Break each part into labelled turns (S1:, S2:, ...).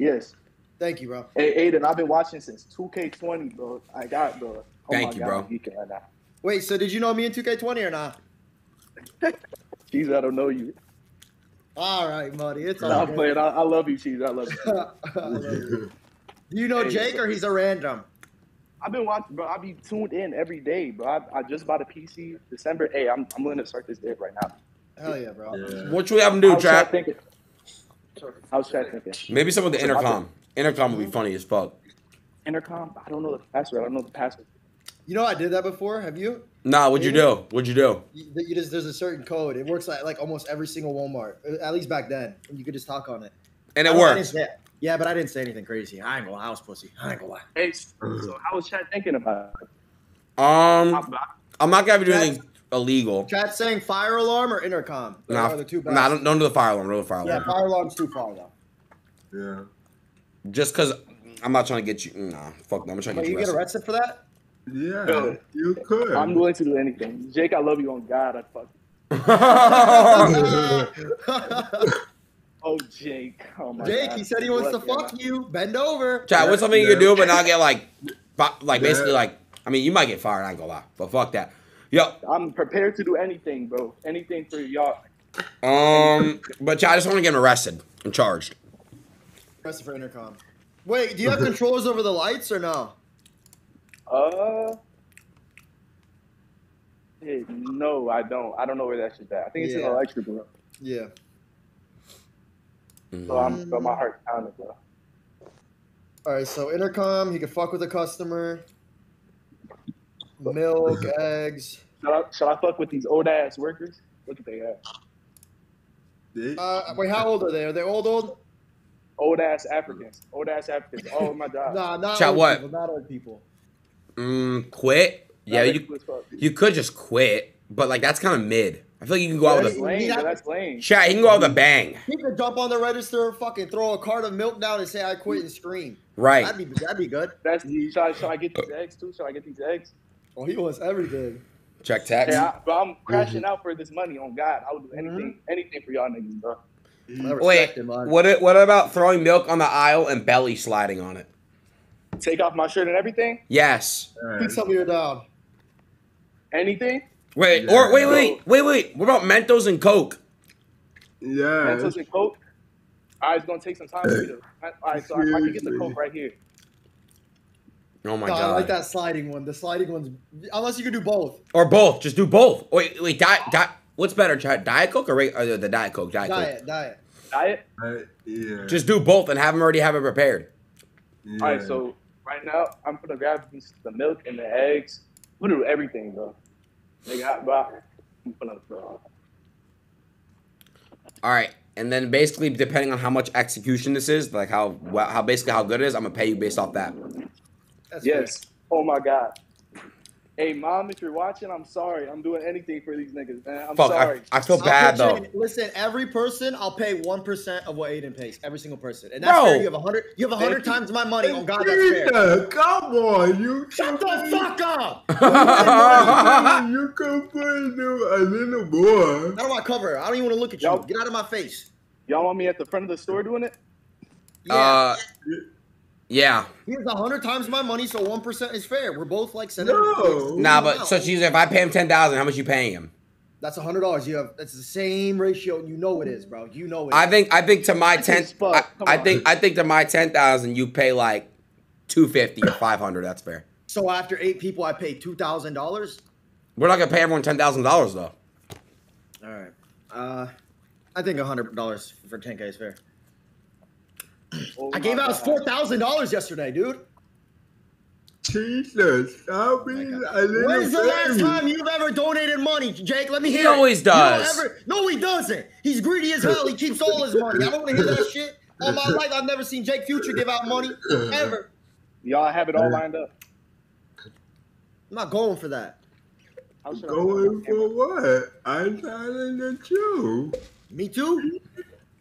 S1: Yes.
S2: Thank you, bro.
S1: Hey, Adin, I've been watching since 2K20, bro. I got the. Oh
S3: Thank
S1: my
S3: you,
S1: God,
S3: bro.
S1: I'm geeking right now.
S2: Wait, so did you know me in 2K20 or not?
S1: Cheese, I don't know you.
S2: All right, buddy. It's
S1: No,
S2: all
S1: I'm
S2: good.
S1: playing. I, I love you, Cheese. I love you.
S2: I love you. Do you know
S1: Hey,
S2: Jake or he's a random?
S1: I've been watching, bro. I be tuned in every day, bro. I, I just bought a PC December. Hey, I'm, I'm willing to start this day right now.
S2: Hell yeah, bro.
S4: Yeah.
S3: What should we have him do,
S1: How's Chad
S3: Trap?
S1: thinking? How's Chad thinking?
S3: Maybe some of the intercom. Intercom would be funny as fuck.
S1: Intercom? I don't know the password. I don't know the password.
S2: You know I did that before. Have you?
S3: Nah, what'd you do? What'd you do?
S2: You, you just there's a certain code. It works like like almost every single Walmart. uh, At least back then, and you could just talk on it.
S3: And it
S2: I- I
S3: worked.
S2: say- Yeah, but I didn't say anything crazy. I ain't gonna lie, I was pussy. I ain't gonna lie.
S1: Hey, so how was Chad thinking about it?
S3: Um,
S1: I-
S3: I'm not gonna do anything illegal.
S2: Chat saying fire alarm or intercom. Those
S3: Nah,
S2: are the two best.
S3: nah, don't, don't do the fire alarm. Don't do the fire
S2: yeah, fire alarm's too far though.
S4: Yeah.
S3: Just because I'm not trying to get you. Nah, fuck that. I'm trying to get
S2: you
S3: you
S2: get
S3: arrested.
S2: arrested for that?
S4: Yeah.
S1: Yo,
S4: You could.
S1: I'm willing to do anything. Jake, I love you on God. I fuck. Oh, Jake. Oh my
S2: Jake,
S1: God.
S2: he said he wants to
S1: What,
S2: fuck you. Bend over.
S3: Chad, what's something you can
S4: Yeah.
S3: do but not get like, fi- like basically
S4: Yeah.
S3: like. I mean, you might get fired. I ain't gonna lie, but fuck that. Yo,
S1: I'm prepared to do anything, bro. Anything for y'all.
S3: um, but Chad, I just want to get him arrested and charged.
S2: Arrested for intercom. Wait, do you have controls over the lights or no?
S1: Uh. hey, no, I don't. I don't know where that shit's at. I think it's in
S2: Yeah.
S1: the electric room.
S2: Yeah.
S1: So I'm, but my heart pounding, bro.
S2: All right, so intercom, he could fuck with a customer. Milk, eggs.
S1: Should I, should I fuck with these old ass workers? Look what they have.
S2: Uh, wait, how old are they? Are they old old?
S1: Old ass Africans. Old ass Africans. Oh my god.
S2: Nah, not
S3: Chat
S2: old
S3: what?
S2: people. Not old people.
S3: Mm, quit. Yeah,
S1: Not
S3: you
S1: racist as fuck.
S3: you could just quit, but like that's kind of mid. I feel like you can go out
S1: That's
S3: with a
S1: lame.
S2: Yeah.
S1: That's lame.
S3: chat. He can go out with a bang.
S2: He could jump on the register, fucking throw a cart of milk down, and say "I quit" and scream.
S3: Right.
S2: That'd be that'd be good.
S1: That's should I, should I get these eggs too? Should I get these eggs?
S2: Oh, he wants everything.
S3: Check text.
S1: Hey, I, bro, I'm mm-hmm. crashing out for this money on God. I would do anything, mm-hmm. anything for y'all niggas, bro.
S3: Wait,
S2: him, man.
S3: what? What about throwing milk on the aisle and belly sliding on it?
S1: Take off my shirt and everything.
S3: Yes.
S2: Please tell me you're down.
S1: Anything.
S3: Wait,
S4: Yeah.
S3: or wait, wait, wait, wait. What about Mentos and Coke?
S4: Yeah.
S1: Mentos and Coke. All right, it's gonna take some time for to. All right, so I, I can get the Coke right here.
S3: Oh my
S2: God, I like that sliding one. The sliding one's unless you can do both.
S3: Or both. Just do both. Wait, wait. Diet. Di- what's better, Chad? Diet Coke or, reg- or the, the Diet Coke? Diet, Coke.
S2: Diet, diet.
S1: Diet.
S4: I- yeah.
S3: Just do both and have them already have it prepared.
S4: yeah.
S1: All right, so right now I'm gonna grab the milk and the eggs. I'm do everything, bro. Nigga, I- bro, I'm gonna, bro.
S3: All right, and then basically depending on how much execution this is, like how well, how basically how good it is, I'm gonna pay you based off that.
S2: That's
S1: Yes. Oh my God. Hey, mom, if you're watching, I'm sorry. I'm doing anything for these niggas, man. I'm
S3: Fuck,
S1: sorry.
S3: I, I feel bad though.
S2: you listen, every person, I'll pay one percent of what Adin pays. Every single person, and that's
S3: Bro.
S2: fair. You have a hundred. You have a hundred
S1: Thank you.
S2: times my money. On God, that's fair.
S4: Peter, come on, you
S2: Shut the fuck up!
S4: you can put a little more.
S2: How do I cover? I don't even want to look at you.
S1: Yo.
S2: Get out of my face.
S1: Y'all want me at the front of the store doing it?
S2: Yeah,
S3: Uh, yeah.
S2: he has a hundred times my money, so one percent is fair. We're both like sending.
S4: No.
S3: Nah, but so she's if I pay him ten thousand, how much you paying him?
S2: That's a hundred dollars. You have that's the same ratio. You know it is, bro. You know it.
S3: I
S2: is.
S3: think I think to my ten,
S1: as.
S3: I, I think I think to my ten thousand, you pay like two fifty or five hundred. That's fair.
S2: So after eight people, I pay two thousand dollars.
S3: We're not gonna pay everyone ten thousand dollars though.
S2: All right. Uh, I think a hundred dollars for ten k is fair.
S1: Oh
S2: I gave out four thousand dollars yesterday, dude.
S4: Jesus, stop being uh, a little
S2: When's the last
S4: baby.
S2: time you've ever donated money, Jake? Let me
S3: He
S2: hear. it.
S3: He always
S2: You
S3: does.
S2: ever- no, he doesn't. He's greedy as hell. He keeps all his money. I don't want to hear that shit. All my life, I've never seen Jake Future give out money ever.
S1: Y'all have it all lined up.
S2: I'm not going for that.
S1: How should I-
S4: Going for what? I'm telling the truth.
S2: Me too.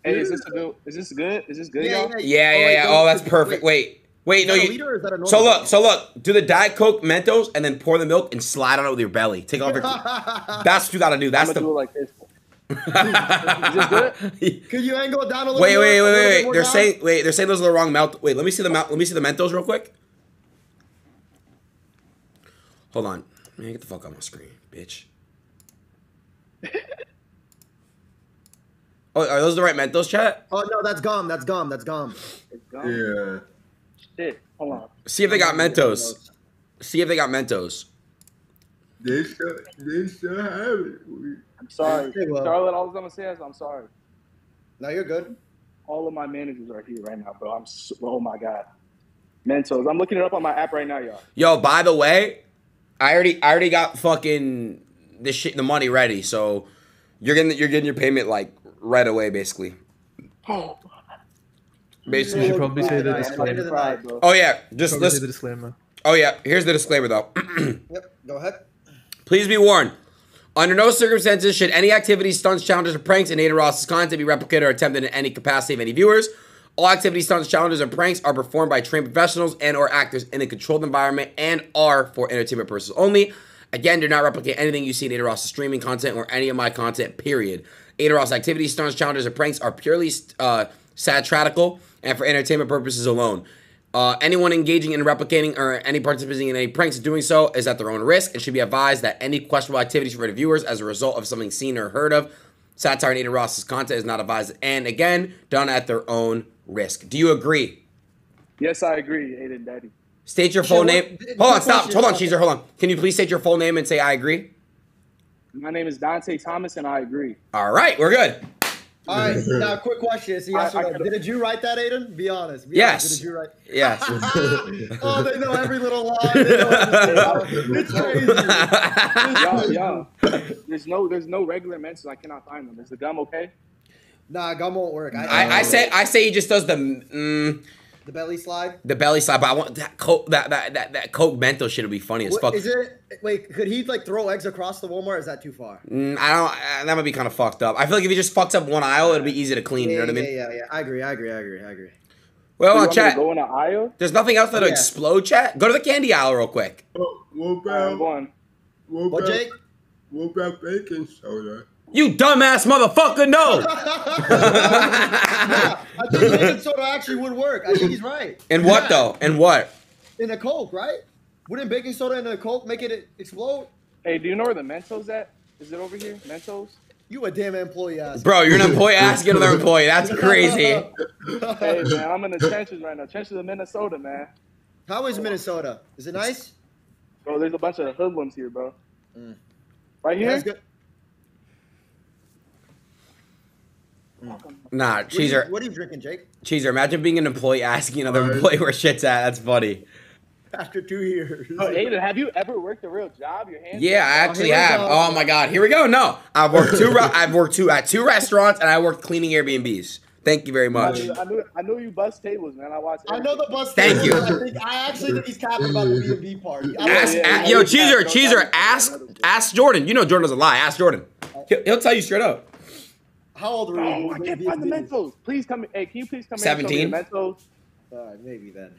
S1: Hey, is this a good? Is this good? Is this good,
S2: Yeah,
S1: y'all?
S2: yeah,
S3: Yeah, yeah,
S2: wait,
S3: yeah.
S2: don't-
S3: Oh, that's perfect. Wait, wait,
S2: Is
S3: no, you.
S2: leader or is that a normal
S3: So look, so look. Do the Diet Coke Mentos and then pour the milk and slide on it with your belly. Take off your. That's what you gotta do.
S1: I'm
S3: That's
S1: gonna do it
S3: the.
S1: like this. Is this good?
S2: Could you angle it down a little?
S3: Wait,
S2: more?
S3: wait, wait, wait, wait. They're
S2: down?
S3: saying wait, they're saying those are the wrong melt. Wait, let me see the melt. Let me see the Mentos real quick. Hold on. Man, get the fuck out my screen, bitch. Oh, are those the right Mentos, chat?
S2: Oh no, that's gum. That's gum. That's gum.
S1: It's gone.
S4: Yeah.
S1: Shit. Hold on.
S3: See if they got Mentos. See if they got Mentos.
S4: They should, they should have it.
S1: I'm sorry.
S2: Hey.
S1: Charlotte, all I was gonna say is I'm sorry.
S2: No, you're good.
S1: All of my managers are here right now, bro. I'm so, oh my god. Mentos. I'm looking it up on my app right now, y'all.
S3: Yo, by the way, I already I already got fucking the shit the money ready, so you're getting you're getting your payment like right away, basically.
S1: Oh,
S5: You
S3: Basically.
S5: should probably say the disclaimer.
S2: right, right.
S1: cried, bro.
S3: Oh yeah, just
S5: Probably say
S3: listen.
S5: the disclaimer.
S3: Oh yeah, here's the disclaimer though.
S2: Yep. Go ahead.
S3: Please be warned. Under no circumstances should any activities, stunts, challenges, or pranks in Adin Ross's content be replicated or attempted in any capacity of any viewers. All activities, stunts, challenges, and pranks are performed by trained professionals and or actors in a controlled environment and are for entertainment purposes only. Again, do not replicate anything you see in Ada streaming content or any of my content, period. Ada activities, stunts, challenges, and pranks are purely uh, satirical and for entertainment purposes alone. Uh, anyone engaging in replicating or any participating in any pranks doing so is at their own risk and should be advised that any questionable activities from the viewers as a result of something seen or heard of satire and Ross's content is not advised and again done at their own risk. Do you agree?
S1: Yes, I agree, Adin Daddy.
S3: State your full name. Hold on, stop. Hold on, Cheeser. Hold on. Can you please state your full name and say I agree?
S1: My name is Dante Thomas, and I agree.
S3: All right, we're good.
S2: All right. Now, quick question: Is yes
S1: I-
S2: or no?
S1: could've-
S2: Did you write that, Adin? Be honest. Be
S3: Yes.
S2: Honest. Did you write?
S3: Yes.
S2: oh, they know every little line. They know everything. it's crazy.
S1: Y'all, y'all. There's no, there's no regular Mentos. I cannot find them. Is the gum okay?
S2: Nah, gum won't work. I,
S3: I, I say I say he just does the mm,
S2: the belly slide.
S3: the belly slide, But I want that coke that that that, that coke mental shit would be funny as
S2: What,
S3: fuck.
S2: is it? Wait, could he like throw eggs across the Walmart? Is that too far?
S3: Mm, I don't. Uh, that might be kind of fucked up. I feel like if he just fucks up one aisle, it'd be easy to clean.
S2: yeah,
S3: you know what I mean?
S2: yeah, yeah, yeah. I agree. I agree. I agree. I agree.
S3: Well,
S1: You
S3: on
S1: want me to
S3: chat.
S1: Go in the aisle.
S3: There's nothing else that'll
S2: Yeah.
S3: explode. Chat. Go to the candy aisle real quick.
S4: What, what
S1: I'm
S4: about,
S1: going.
S4: what
S2: What,
S4: about,
S2: Jake?
S4: what about baking soda?
S3: You dumbass motherfucker! No.
S2: yeah, I think baking soda actually would work. I think he's right.
S3: and what
S2: Yeah.
S3: though? And what?
S2: In a Coke, right? Wouldn't baking soda in a Coke make it explode?
S1: Hey, do you know where the Mentos at? Is it over here? Mentos?
S2: You a damn employee ass.
S3: Bro, you're an employee asking another employee. That's crazy.
S1: Hey, man, I'm in the trenches right now. Trenches of Minnesota, man.
S2: How is Minnesota? Is it nice?
S1: Bro, there's a bunch of hoodlums here, bro.
S2: Mm.
S1: Right here?
S2: it's Mm.
S3: Nah,
S2: What are, you,
S3: cheeser,
S2: what are you drinking, Jake?
S3: cheeser. Imagine being an employee asking another
S4: Alright.
S3: employee where shit's at. That's funny.
S2: After two years.
S1: Oh, Adin, have you ever worked a real job? Your hands?
S3: Yeah, I actually have. Oh my god, here we go. No, I've worked two. re- I've worked two at two restaurants, and I worked cleaning Airbnbs. Thank you very
S1: I
S3: much.
S1: knew, I knew, I knew you bust tables, man. I watched.
S2: I know the bus.
S3: Thank
S2: table.
S3: you.
S2: I, think, I actually think he's capping about the B and B party. I
S3: Ask,
S1: yeah,
S3: a-
S1: yeah,
S3: yo,
S1: yeah.
S3: cheeser, cheeser. Ask, ask Jordan. You know Jordan doesn't lie. Ask Jordan. Oh. He'll, he'll tell you straight up.
S2: How old are you?
S1: Oh, I can't find the Mentos. Please come. Hey, can you please come here and show me
S3: 17?
S1: the Mentos?
S2: All right, maybe then.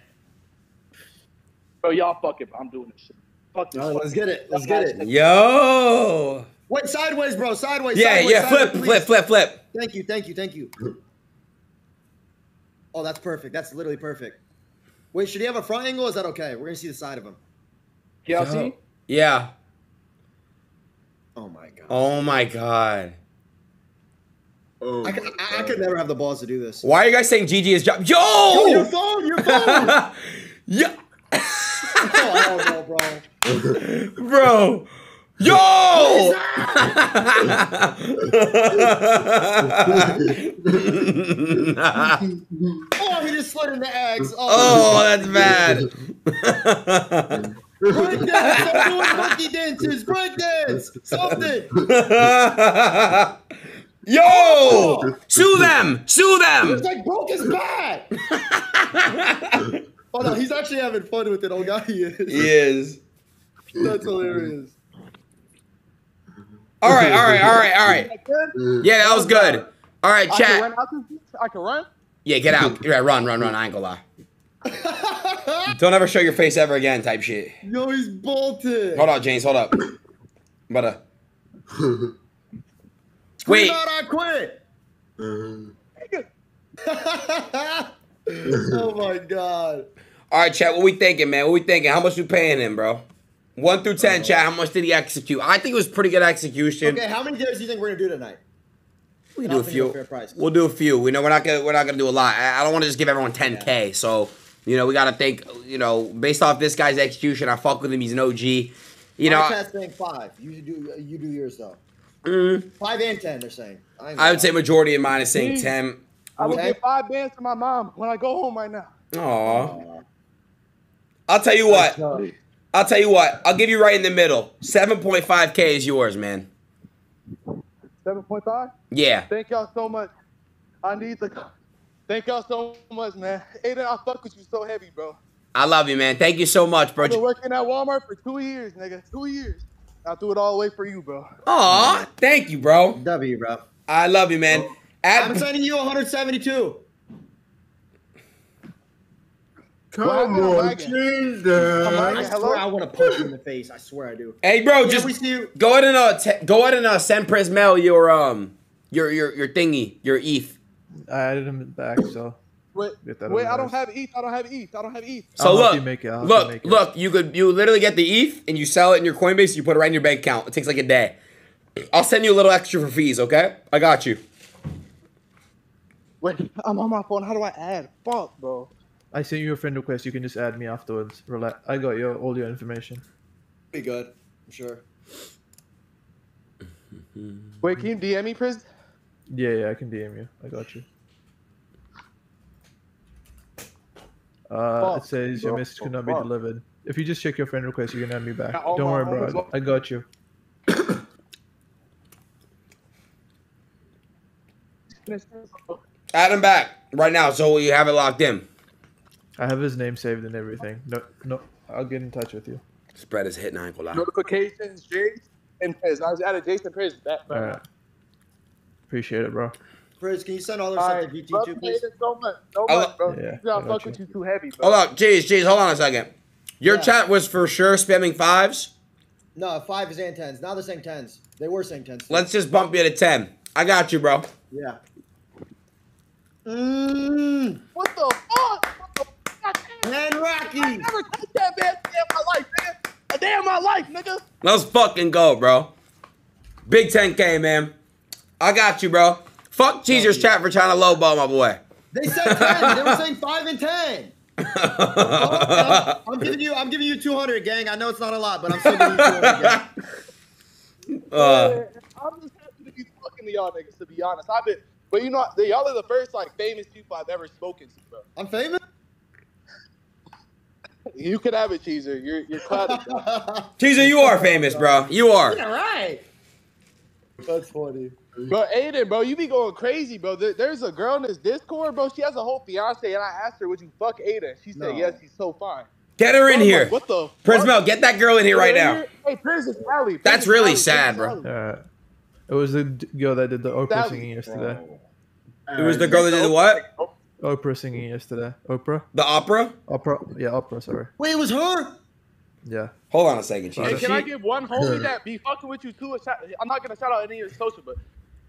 S1: Bro, y'all fuck it. I'm doing this shit. Fuck this.
S2: All right, let's get it. Let's get it.
S3: Yo.
S2: Wait, sideways, bro. Sideways.
S3: Yeah,
S2: sideways,
S3: yeah. Flip,
S2: sideways,
S3: flip,
S2: please.
S3: flip, flip.
S2: Thank you, thank you, thank you. Oh, that's perfect. That's literally perfect. Wait, should he have a front angle? Is that okay? We're gonna see the side of him.
S1: Can y'all see?
S3: Yeah.
S2: Oh my god.
S3: Oh my god.
S4: Oh,
S2: I, could, I, I could never have the balls to do this.
S3: Why are you guys saying GG is job?
S2: Yo, your
S3: Yo.
S2: phone, your phone.
S3: yeah.
S2: oh, bro.
S3: Bro. Yo!
S2: Oh, he just slid in the eggs.
S3: Oh. oh, that's bad.
S2: break dance. I'm doing monkey dances. Break dance. Something.
S3: Yo! Sue them! Sue them!
S2: It's like broke his back. oh no, he's actually having fun with it. Oh god, he is.
S3: He is.
S2: That's hilarious.
S3: All right, all right, all right, all right. Yeah, that was good. All right,
S1: I can
S3: chat.
S1: run out this bitch? I can run?
S3: Yeah, get out. Yeah, run, run, run. I ain't gonna lie. Don't ever show your face ever again, type shit.
S2: Yo, he's bolted.
S3: Hold on, James. Hold up. But uh,
S2: It's
S3: Wait.
S2: Scream out, I quit.
S4: Uh,
S2: oh my god.
S3: All right, chat. What we thinking, man? What we thinking? How much we paying him, bro? One through ten, chat. How much did he execute? I think it was pretty good execution.
S2: Okay, how many dares do you think we're gonna do tonight?
S3: We can do a few.
S2: fair price.
S3: We'll do a few. We know we're not gonna we're not gonna do a lot. I, I don't want to just give everyone 10k. So you know we gotta think. You know, based off this guy's execution, I fuck with him. He's an OG. You know,
S2: My
S3: I,
S2: chat's saying five. You do you do yours though.
S3: Mm,
S2: Five and ten, they're saying. ain't
S3: I would say majority of mine is saying
S6: Me?
S3: ten.
S6: I would
S2: Okay.
S6: give five bands to my mom when I go home right now.
S3: Aw.
S2: Aw.
S3: I'll tell you what. I'll tell you what. I'll give you right in the middle. 7.5k is yours, man.
S6: Seven point five.
S3: Yeah.
S6: Thank y'all so much. I need the. Thank y'all so much, man. Adin, I fuck with you so heavy, bro.
S3: I love you, man. Thank you so much, bro.
S6: I've been working at Walmart for two years, nigga. Two years. I threw it all away for you, bro.
S3: Aw, thank you, bro.
S2: W, bro.
S3: I love you, man.
S2: I'm sending you 172.
S4: Come
S6: Wagon,
S4: on,
S6: wagon.
S4: Jesus.
S2: I swear I want to punch you in the face. I swear I do.
S3: hey, bro,
S2: Yeah,
S3: just
S2: we see you.
S3: go ahead and uh, te- go ahead and uh, send Prismel your um your your your thingy, your ETH.
S5: I added him back, so
S6: Wait, wait, I don't have ETH. I don't have ETH. I don't have ETH.
S3: So
S5: I'll
S3: look,
S5: you make it. I'll
S3: look,
S5: make it.
S3: look. You could you literally get the ETH and you sell it in your Coinbase. You put it right in your bank account. It takes like a day. I'll send you a little extra for fees. Okay, I got you.
S6: Wait, I'm on my phone. How do I add? Fuck, bro.
S5: I sent you a friend request. You can just add me afterwards. Relax. I got your all your information.
S2: Be good. I'm sure.
S6: Wait, can you DM me, Pris?
S5: Yeah, yeah, I can DM you. I got you. Uh, it says your message could not be delivered. If you just check your friend request, you can add me back.
S6: Yeah,
S5: Don't worry, bro.
S6: God.
S5: I got you.
S3: Add him back right now, so you have it locked in.
S5: I have his name saved and everything. No, no, I'll get in touch with you.
S3: Spread is hitting ankle out.
S6: Notifications, Jace, and Pris. I was added Jason Pris. That,
S5: All right. Appreciate it, bro.
S2: Frizz, can you send all their
S6: All
S2: stuff
S6: right,
S2: to
S6: love
S2: GT2,
S6: you,
S2: please?
S6: Adin, so much, so
S3: I
S6: much, bro.
S5: Yeah,
S6: Yeah,
S5: I
S6: I fuck
S5: you.
S6: with you too heavy, bro.
S3: Hold on, jeez, jeez, hold on a second. Your
S2: Yeah.
S3: chat was for sure spamming fives.
S2: No, five is and tens. Now they're saying tens. They were saying tens.
S3: Let's just bump you to ten. I got you, bro.
S2: Yeah. Mmm.
S6: What the fuck? What the fuck?
S2: And
S6: I
S2: Rocky.
S6: never touched that bad day in my life, man. A day in my life, nigga.
S3: Let's fucking go, bro. Big 10K, man. I got you, bro. Fuck Cheeser's chat for trying to lowball my boy.
S2: They said ten. they were saying five and ten. Oh, I'm, I'm giving you. I'm giving you 200, gang. I know it's not a lot, but I'm still giving you 200. Gang.
S3: Uh,
S6: I'm just happy to be talking to y'all niggas, to be honest. I've been, but you know, they, y'all are the first like famous people I've ever spoken to, bro.
S2: I'm famous.
S6: You could have it, Cheeser. You're you're clouded, bro.
S3: Cheeser, you are famous, bro. You are.
S2: Yeah, right. That's funny.
S6: Bro, Adin, bro, you be going crazy, bro. There, there's a girl in this Discord, bro. She has a whole fiance, and I asked her, "Would you fuck Adin?" She said,
S2: No.
S6: "Yes, he's so fine."
S3: Get her in
S6: Bro,
S3: here.
S6: like, what the?
S3: Prince? Mel, get that girl in here right now.
S6: Hey, Prince is Sally. Prince
S3: That's really
S6: Sally,
S3: sad,
S6: Prince
S3: bro.
S6: is Sally.
S5: Alright. It was the girl that did the Oprah
S6: That-
S5: singing yesterday.
S3: It was the uh, girl that did the what?
S5: Oprah singing yesterday. Oprah?
S3: The opera?
S5: Opera? Yeah, Opera, sorry.
S2: Wait, it was her.
S5: Yeah.
S3: Hold on a second,
S6: Hey,
S3: Cheeser.
S6: can I give one homie that be fucking with you too? A shout, I'm not gonna shout out any of your social, but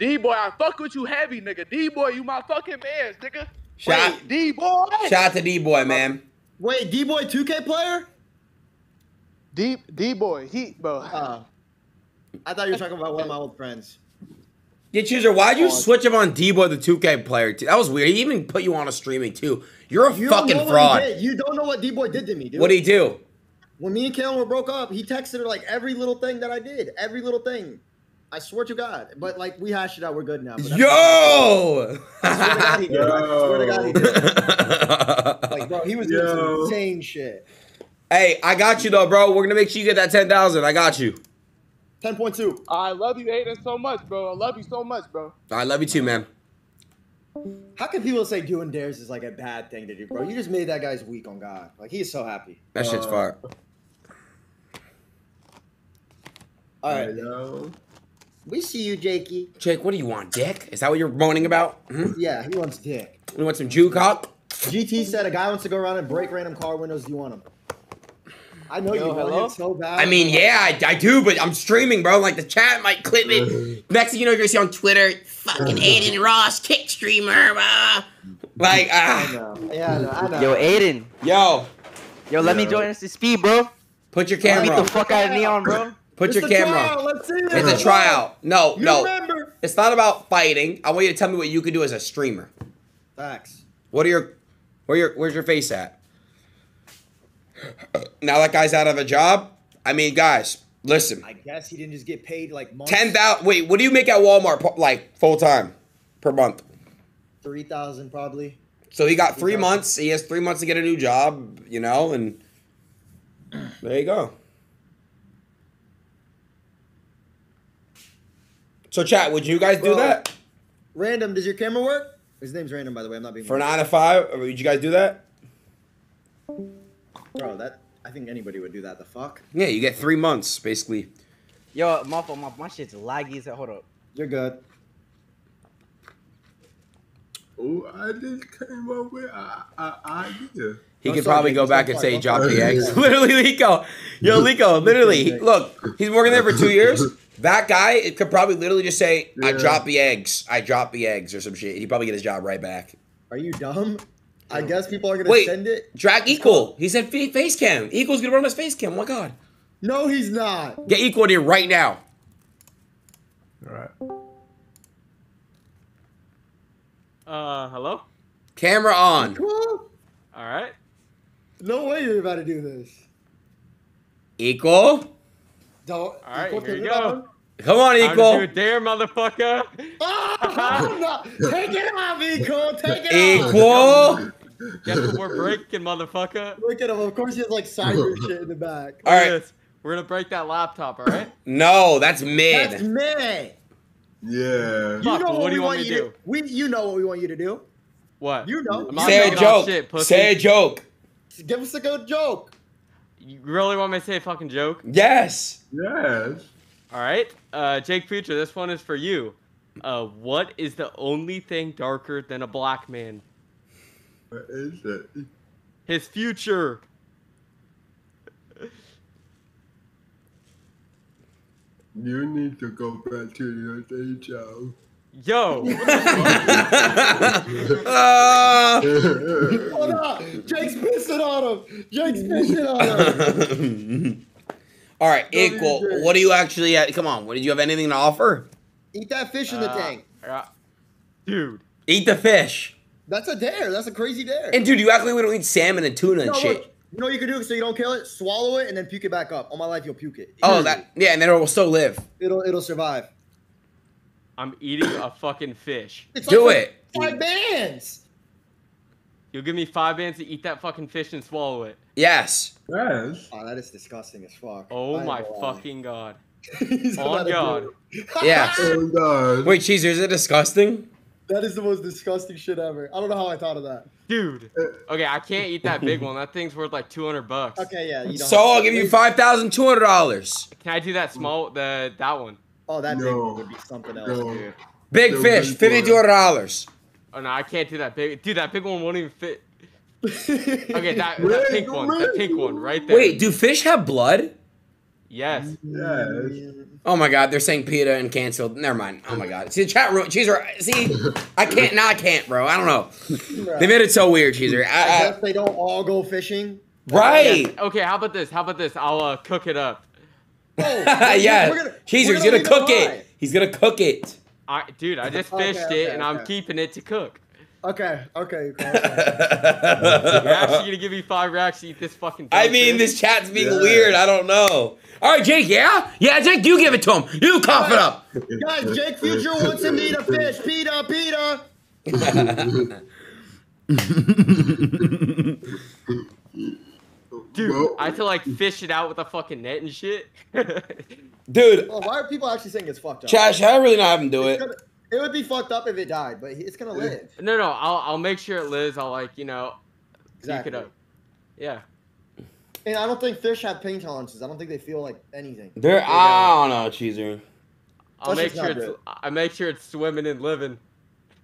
S6: D boy, I fuck with you heavy, nigga. D boy, you my fucking man, nigga.
S3: Shout,
S6: D boy.
S3: shout out to D-Boy, man.
S2: Wait, D boy 2K player?
S6: D D boy, he bro.
S2: Uh, I thought you were talking about one of my old friends.
S3: Yeah, Cheeser, why'd you switch him on D-Boy, the 2K player? Too? That was weird. He even put you on a streaming, too. You're a
S2: You don't
S3: fucking
S2: know what
S3: fraud.
S2: You don't know what D boy did to me, dude.
S3: What'd he do?
S2: when me and Kalen were broke up, he texted her like every little thing that I did, every little thing. I swear to God. But like we hashed it out, we're good now. but that's-
S3: Yo!
S2: I swear to he. I swear to God he did. Like, bro, he was doing some insane shit.
S3: hey, I got you though, bro. We're gonna make sure you get that ten thousand. I got you.
S2: 10.2.
S6: I love you, Adin, so much, bro. I love you so much, bro.
S3: I love you too, man.
S2: How can people say doing dares is like a bad thing to do, bro? You just made that guy's week on God. Like he's so happy.
S3: That shit's
S4: Uh,
S3: fire.
S2: All
S4: I
S2: right,
S4: know.
S2: We see you, Jakey.
S3: Jake, what do you want, dick? Is that what you're moaning about? Hmm?
S2: Yeah, he wants dick.
S3: You want some Jew cock?
S2: GT said a guy wants to go around and break random car windows. Do you want him? I know
S7: Yo,
S2: you want
S7: hello?
S2: it so bad.
S3: I mean, yeah, I, I do, but I'm streaming, bro. Like the chat might clip it. Next thing you know, you're gonna see on Twitter, fucking Adin Ross, kick streamer. Ah. Like,
S2: I
S3: ah,
S2: know. Yeah, I know. I know.
S7: Yo, Adin.
S3: yo,
S7: Yo, let me join us to speed, bro.
S3: put your camera.
S7: Beat
S3: camera
S7: the fuck out of Neon, bro.
S3: Put
S2: It's
S3: your camera
S2: tryout,
S3: on.
S2: Let's see it.
S3: It's a tryout. No,
S2: You
S3: no,
S2: remember?
S3: it's not about fighting. I want you to tell me what you could do as a streamer.
S2: Facts.
S3: What are your, where your, where's your face at? Now that guy's out of a job. I mean, guys, listen.
S2: I guess he didn't just get paid like months.
S3: Ten thousand. Wait, what do you make at Walmart like full time per month?
S2: Three thousand probably.
S3: So he got three
S2: 3,000.
S3: months. He has three months to get a new job, you know, and there you go. So, chat, would you guys do
S2: Bro.
S3: that
S2: Random. Does your camera work? His name's Random, by the way. I'm not being
S3: for nine to five? Would you guys do that?
S2: Bro, that I think anybody would do that. The fuck?
S3: Yeah, you get three months basically.
S7: Yo, my, fault, my, my shit's laggy So. Hold up.
S2: You're good.
S4: Oh, I just came up with an idea.
S3: He
S2: Don't
S3: could probably
S2: Jake.
S3: go back and say
S2: Don't
S3: drop the eggs. Literally, Lico. Yo, Lico, literally. he- Look, he's working there for two years. That guy it could probably literally just say, I
S4: Yeah.
S3: dropped the eggs. I dropped the eggs or some shit. He'd probably get his job right back.
S2: Are you dumb? I guess people are gonna
S3: Wait.
S2: send it.
S3: Drag equal. He said face cam. Equal's gonna run his face cam. Oh my god.
S2: No, he's not.
S3: Get equal in here right now.
S5: All right.
S8: Uh, hello?
S3: Camera on.
S2: Cool.
S8: Alright.
S2: No way you're about to do this.
S3: Equal.
S2: Don't.
S8: Alright,
S2: equal
S8: here
S2: to
S8: you go.
S3: Come on,
S8: Time to do
S3: equal.
S8: it there, motherfucker.
S2: Oh, no. Take it off, Equal. Take it off.
S3: Equal.
S8: Guess what we're breaking, motherfucker?
S2: Look at him. Of course, he has like cyber shit in the back.
S3: All
S8: Look
S3: right.
S8: this. We're gonna break that laptop, alright?
S3: No, that's mid.
S2: That's
S3: mid.
S2: me.
S4: Yeah.
S2: You know
S8: well, what do
S2: we
S8: you want me
S2: you
S8: to do?
S2: We, you know what we want you to do.
S8: What?
S2: You know.
S8: I'm not
S3: Say a joke.
S8: Shit.
S3: Say a joke.
S2: Give us a good joke.
S8: You really want me to say a fucking joke?
S3: Yes.
S4: Yes.
S8: Alright. Uh, Jake Future, this one is for you. Uh, what is the only thing darker than a black man?
S4: What is it?
S8: His future.
S4: You need to go back to your day job.
S8: Yo.
S3: Uh,
S2: Hold on. Jake's pissing on him. Jake's pissing on him.
S3: All right,
S2: Go
S3: equal.
S2: your
S3: What do you actually? Uh, come on. What did you have anything to offer?
S2: Eat that fish in the
S8: Uh,
S2: tank.
S8: uh, Dude.
S3: Eat the fish.
S2: That's a dare. That's a crazy dare.
S3: And dude, you act like we don't eat salmon and tuna and shit.
S2: look, you know what you can do so you don't kill it? Swallow it and then puke it back up. All my life, you'll puke it.
S3: Oh, that yeah, and then it will still live.
S2: It'll it'll survive.
S8: I'm eating a fucking fish.
S2: It's
S3: Do
S2: like
S3: it.
S2: Five bands.
S8: You'll give me five bands to eat that fucking fish and swallow it.
S3: Yes.
S4: Yes.
S2: Oh, that is disgusting as fuck.
S8: Oh
S2: I
S8: my
S2: ain't lie.
S8: fucking god.
S2: He's
S8: On
S2: about to do
S8: God.
S2: it.
S3: Yes.
S4: Oh God.
S3: Wait, cheeser, is it disgusting?
S2: that is the most disgusting shit ever. I don't know how I thought of that.
S8: Dude. Okay, I can't eat that big one. That thing's worth like 200 bucks.
S2: Okay, yeah. You don't
S3: So I'll give you five thousand two hundred dollars.
S8: Can I do that small, the that one?
S2: Oh, that big
S4: No.
S2: one would be something else,
S4: No.
S2: dude.
S3: Big
S4: The
S3: fish,
S4: big
S3: fifty two hundred dollars.
S8: Oh no, I can't do that big. Dude, that big one won't even fit. Okay, that, that
S4: Wait,
S8: pink one, that pink one, right there.
S3: Wait, do fish have blood?
S8: Yes.
S4: Yes.
S3: Oh my god, they're saying PETA and canceled. Never mind. Oh my god. See the chat room cheeser. See, I can't now I can't, bro. I don't know. They made it so weird, cheeser.
S2: I
S3: I,
S2: guess they don't all go fishing.
S3: I, right.
S8: Okay, how about this? How about this? I'll uh, cook it up.
S2: Oh,
S3: yeah.
S2: we're gonna-
S3: Cheeser,
S2: we're
S3: he's gonna cook
S2: alive.
S3: it. He's gonna cook it.
S8: I, dude, I just
S2: Okay,
S8: fished
S2: okay,
S8: it and I'm keeping it to cook.
S2: Okay, okay, okay. okay.
S8: You're actually gonna give me five racks to eat this fucking.
S3: I mean, this chat's being
S4: Yeah.
S3: weird. I don't know. All right, Jake. Yeah, yeah, Jake. You give it to him. You cough it up.
S2: Guys, Jake Future wants him to eat a fish. PETA, PETA.
S8: Dude,
S4: Well-
S8: I had to like fish it out with a fucking net and shit.
S3: Dude,
S2: Well, why are people actually saying it's fucked up?
S3: Chash, I really not have him do
S2: It's
S3: it.
S2: gonna- it would be fucked up if it died, but it's gonna live.
S8: no, no, I'll I'll make sure it lives. I'll like you know,
S2: Exactly.
S8: pick it up. Yeah.
S2: And I don't think fish have pain tolerances. I don't think they feel like anything.
S3: There, I don't know, cheeser.
S8: I'll
S2: Let's
S8: make sure it's
S2: do it.
S8: I make sure it's swimming and living.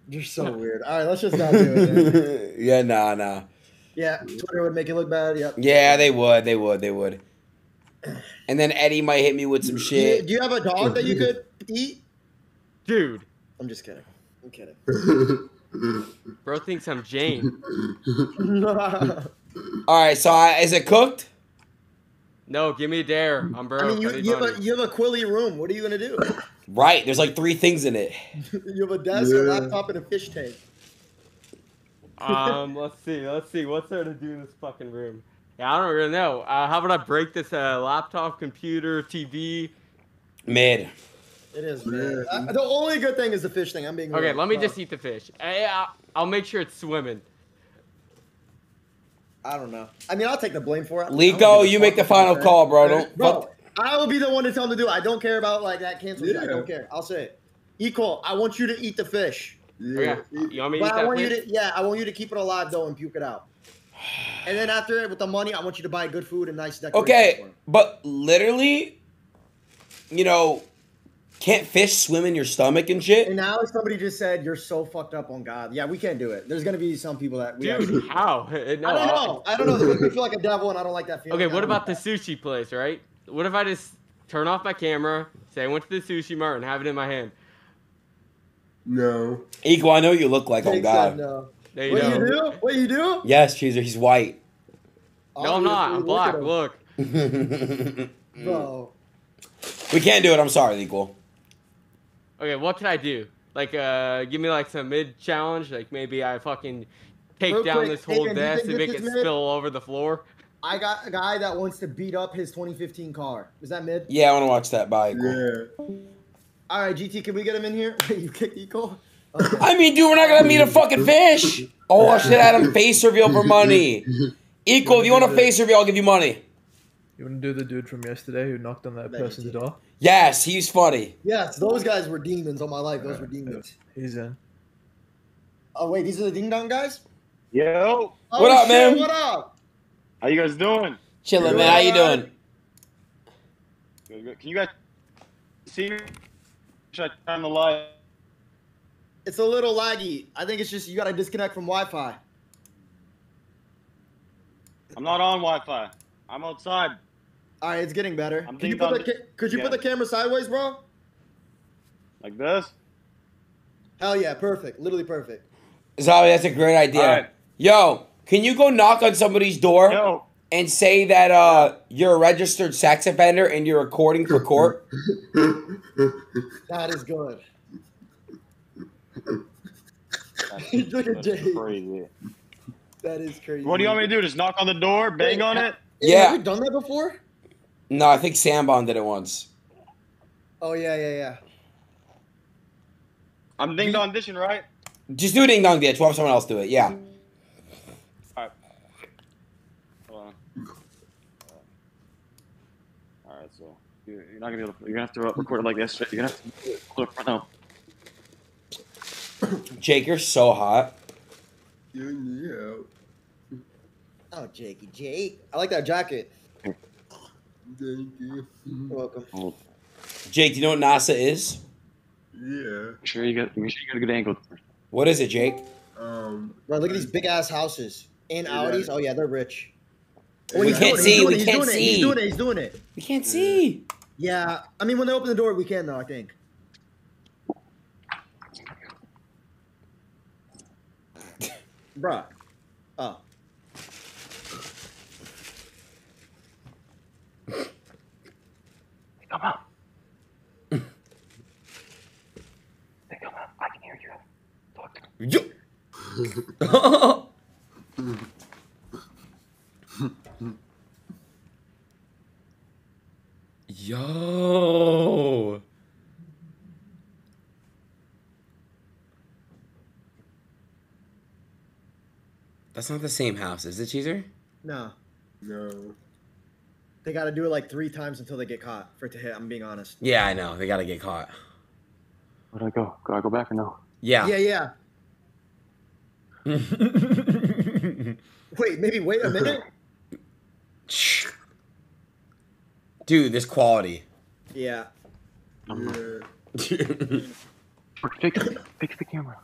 S2: You're so weird. All right, let's just not do it. Then.
S3: yeah, nah, nah.
S2: Yeah, Twitter would make it look bad. Yep.
S3: Yeah, they would. They would. They would. and then Eddie might hit me with some
S2: Do you,
S3: shit.
S2: do you have a dog that you could eat?
S8: Dude,
S2: I'm just kidding. I'm kidding.
S8: bro thinks I'm Jane.
S3: All right, so I, is it cooked?
S8: No, give me a dare. I'm broke.
S2: I mean, you, you have a
S8: money.
S2: you have a Quilly room. What are you gonna do?
S3: Right. There's like three things in it.
S2: you have a desk, a
S4: Yeah.
S2: laptop, and a fish tank.
S8: Um, let's see. Let's see. What's there to do in this fucking room? Yeah, I don't really know. Uh, how about I break this uh, laptop, computer, TV?
S3: Mid.
S2: It is, man. Uh, the only good thing is the fish thing. I'm being
S8: Okay,
S2: real.
S8: let me
S2: Uh,
S8: just eat the fish. I, I, I'll make sure it's swimming.
S2: I don't know. I mean, I'll take the blame for it.
S3: Lico, you make the final
S2: about
S3: call, bro. Don't
S2: Bro,
S3: fuck.
S2: I will be the one to tell him to do. it. I don't care about like that cancel. shit. I don't care. I'll say it. Equal. I want you to eat the fish.
S4: Yeah.
S8: Okay, you want me to eat
S2: But I
S8: that
S2: want you to, yeah, I want you to keep it alive though and puke it out. And then after it, with the money, I want you to buy good food and nice decorations.
S3: Okay, but literally, you know, can't fish swim in your stomach and shit?
S2: And now somebody just said you're so fucked up on God. Yeah, we can't do it. There's gonna be some people that we. actually-
S8: Dude, how? No,
S2: I don't know. I don't know. They make me feel like a devil, and I don't like that feeling.
S8: Okay, what about the sushi place, right? What if I just turn off my camera, say I went to the sushi mart, and have it in my hand?
S4: No.
S3: Equal, I know what you look like. Oh
S2: Jake
S3: God.
S2: no.
S8: There you
S2: What
S8: go.
S2: you do? What you do?
S3: Yes, Cheeser. He's white.
S8: No, I'm not. I'm black.
S2: at him.
S8: Look.
S3: we can't do it. I'm sorry, Equal.
S8: Okay, what can I do? Like, uh, give me like some mid challenge. Like maybe I fucking take
S2: Real
S8: down
S2: quick,
S8: this whole
S2: Nathan, do you
S8: desk and make it
S2: mid?
S8: spill all over the floor.
S2: I got a guy that wants to beat up his 2015 car. Is that mid?
S3: Yeah, I want to watch that. Bye, Equal.
S4: Yeah.
S2: All right, GT, can we get him in here? you kicked Eco? Okay.
S3: I mean, dude, we're not gonna meet a fucking fish. Oh, I should have had him face reveal for money. Equal, if you want a face reveal, I'll give you money.
S5: You want to do the dude from yesterday who knocked on that
S2: Bet
S5: person's
S2: did.
S5: door?
S3: Yes, he's funny.
S2: Yes, those guys were demons all my life. Those were demons.
S5: He's in.
S2: Oh wait, these are the ding dong guys.
S9: Yo,
S2: Oh,
S3: What up,
S2: shit,
S3: man?
S2: What up?
S9: how you guys doing?
S3: Chilling, man. How you doing?
S9: Good, good. Can you guys see me? Should I turn the light?
S2: It's a little laggy. I think it's just you got to disconnect from Wi-Fi.
S9: I'm not on Wi-Fi. I'm outside.
S2: All right, it's getting better.
S9: I'm
S2: Could you put the ca- Could you put the camera sideways, bro?
S9: Like this?
S2: Hell yeah, perfect. Literally perfect.
S3: Zowie, that's a great idea.
S9: All right.
S3: Yo, can you go knock on somebody's door
S9: Yo,
S3: and say that uh you're a registered sex offender and you're recording for court?
S2: That is good.
S9: that's,
S2: Look at
S9: that's
S2: Jay.
S9: crazy.
S2: That is crazy.
S9: What do you want me to do? Just knock on the door, bang on it?
S2: Hey,
S3: Yeah.
S2: Have you done that before?
S3: No, I think Sambon did it once.
S2: Oh yeah, yeah, yeah.
S9: I'm ding dong dishing, right?
S3: Just do ding dong ditch. We'll have someone else do it. Yeah.
S9: Alright. Hold on. Alright, so you're you're not gonna be able to, you're gonna have to record it like this. You're gonna have to hold it right now.
S3: Jake, you're so hot.
S4: Yeah.
S2: Oh, Jakey, Jake. I like that jacket.
S4: Thank you.
S2: You're welcome.
S9: Hold.
S3: Jake, do you know what NASA is?
S4: Yeah.
S9: Make sure you got. make sure you get a good angle.
S3: What is it, Jake?
S4: Um.
S2: Bro, look at these big ass houses and
S4: Yeah.
S2: Audis. Oh yeah, they're rich. Oh,
S3: We can't
S2: doing
S3: see,
S2: He's doing
S3: we
S2: it, he's
S3: can't
S2: doing it,
S3: see.
S2: He's doing it. He's doing it.
S3: We can't see.
S2: Yeah, I mean when they open the door, we can though. I think. Bruh. Oh.
S9: Come out. Hey, come out. I can hear you. Talk to me.
S3: Yo. Yo. That's not the same house, is it, Cheeser?
S2: No.
S4: No.
S2: They got to do it like three times until they get caught for it to hit. I'm being honest.
S3: Yeah, I know. They gotta get caught.
S9: Where'd I go? Do I go back or no?
S3: Yeah.
S2: Yeah, yeah. Wait, maybe wait a minute.
S3: Dude, this quality.
S2: Yeah. Uh-huh.
S4: Yeah.
S9: Fix, fix the camera.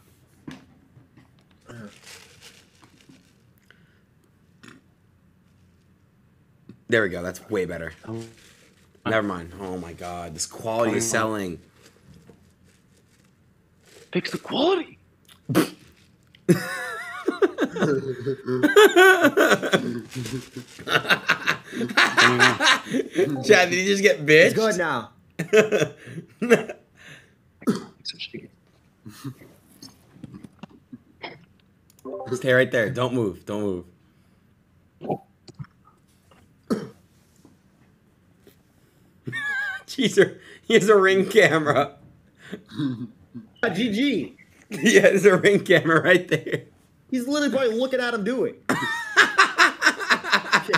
S3: There we go. That's way better. Oh. Never mind. Oh my god, this quality is selling.
S9: Fix the quality.
S3: Chad, did he just get bitched?
S2: It's good now.
S3: Stay right there. Don't move. Don't move. Jeez, he has a ring camera.
S2: Ah, GG.
S3: Yeah, there's a ring camera right there.
S2: He's literally probably looking at him do it.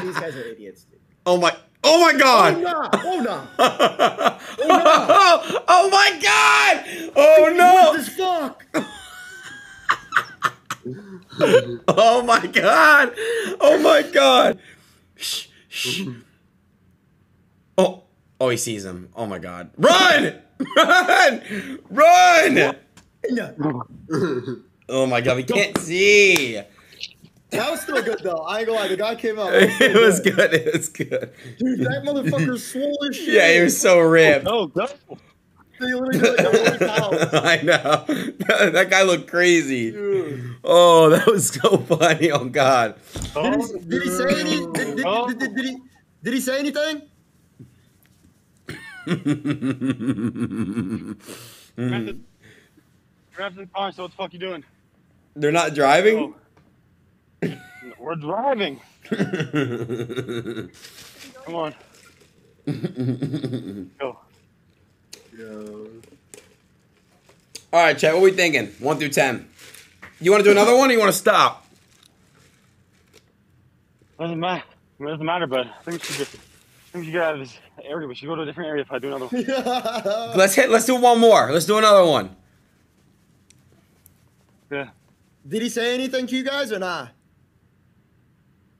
S2: These guys are idiots. Dude.
S3: Oh my! Oh my God!
S2: Oh no! Oh no!
S3: oh, oh my god! Oh no!
S2: What the fuck?
S3: Oh my god! Oh my god! Shh, shh. Oh, oh, he sees him. Oh my god! Run! Run! Run! Oh my god, we can't see.
S2: That was still good though. I ain't gonna lie. The guy came out.
S3: It was good. It was good.
S2: Dude, that motherfucker swole as shit.
S3: Yeah, he was so ripped.
S9: No, go.
S2: He literally did like 40 pounds.
S3: I know. That guy looked crazy.
S2: Dude.
S3: Oh, that was so funny. Oh god.
S2: Did he, did he say any? Did, did,
S9: Oh.
S2: did, did, did he? Say anything?
S3: Mm.
S9: Grab the car. So what the fuck you doing?
S3: They're not driving?
S9: Oh. We're driving. Come on. Go.
S4: Yo.
S3: All right, Chad, what are we thinking? One through ten. You want to do another one or you want to stop?
S9: Doesn't matter. It doesn't matter, but I think we should get, I think we should get out of this area. We should go to a different area if I do another one.
S3: Let's hit. Let's do one more. Let's do another one.
S9: Yeah.
S2: Did he say anything to you guys or not?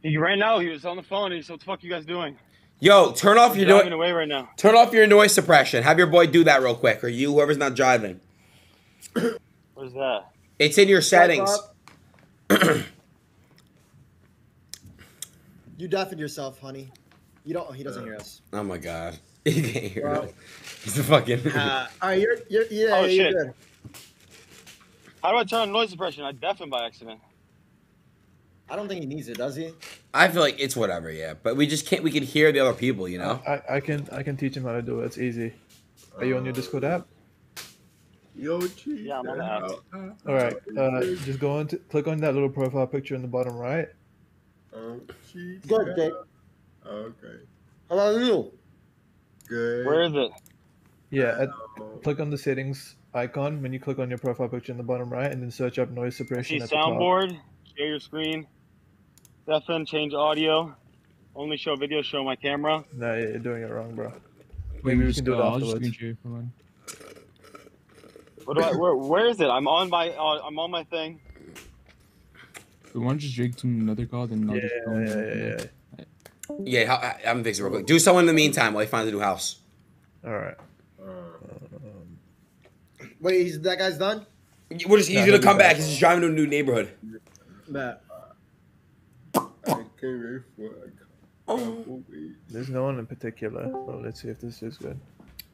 S9: He, right now, he was on the phone. And he said, "What the fuck you guys doing?"
S3: Yo, turn off your
S9: driving
S3: noise.
S9: away right now.
S3: Turn off your noise suppression. Have your boy do that real quick, or you, whoever's not driving.
S9: Where's that?
S3: It's in your settings.
S2: You deafened yourself, honey. You don't. He doesn't hear us.
S3: Oh my god, he can't hear
S2: Well.
S3: us. He's a fucking.
S2: Uh, all right, you're, you're yeah,
S9: Oh,
S2: you're
S9: shit.
S2: good.
S9: How do I turn on noise suppression? I deafened by accident.
S2: I don't think he needs it, does he?
S3: I feel like it's whatever, yeah. But we just can't. We can hear the other people, you know.
S5: I, I can I can teach him how to do it. It's easy. Are you on your Discord app?
S4: Yo, cheese.
S9: Yeah, I'm on the app.
S5: All right. Uh, just go on to click on that little profile picture in the bottom right.
S4: Oh, cheese.
S2: Good, Dick.
S4: Okay.
S2: How about you?
S4: Good.
S9: Where is it?
S5: Yeah. At,
S4: Oh,
S5: click on the settings icon when you click on your profile picture in the bottom right, and then search up noise suppression
S9: see
S5: at the top.
S9: soundboard. Share your screen. Deafen. Change audio. Only show video. Show my camera.
S5: No, you're doing it wrong, bro.
S10: Wait,
S5: Maybe we
S10: just
S5: can do it
S10: go. I'll just
S5: afterwards.
S10: screen share. Hold on.
S9: What do I? Where, where is it? I'm on my. Uh, I'm on my thing.
S10: We want to just drink to another call, then I'll
S5: Yeah,
S10: just go.
S5: yeah, yeah, yeah.
S3: Yeah, how, I- I'm fixing it real quick. Do someone in the meantime while he finds a new house.
S5: All right.
S4: uh,
S2: Wait, he's, that guy's done.
S3: We're just, he's
S5: Nah,
S3: gonna
S5: he'll
S3: come back.
S5: back.
S3: He's just driving to a new neighborhood.
S2: Bet.
S4: I can't for a oh. couple weeks.
S5: There's no one in particular. Well, let's see if this is good.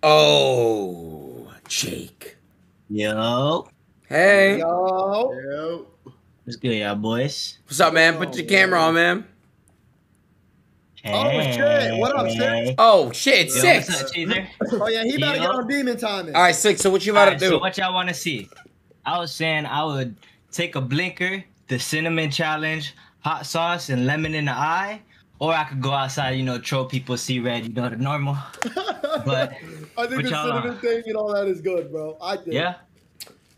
S3: Oh, Jake.
S11: Yo,
S3: Hey,
S2: Yo.
S4: Yo.
S11: what's good, y'all boys?
S3: what's up, man? Put your camera on, man.
S2: Oh, shit. What up, Six?
S3: Oh shit,
S11: Yo,
S3: six.
S11: what's up, Cheeser?
S2: Oh yeah, he about
S11: to
S2: get on demon timing.
S3: All right, six. So what you about
S11: Alright,
S3: to do?
S11: so what y'all want to see? I was saying I would take a blinker, the cinnamon challenge, hot sauce, and lemon in the eye, or I could go outside, you know, troll people, see red, you know, the normal. But
S2: I think
S11: What
S2: the
S11: y'all
S2: cinnamon
S11: on?
S2: thing and all that is good, bro. I think.
S11: yeah,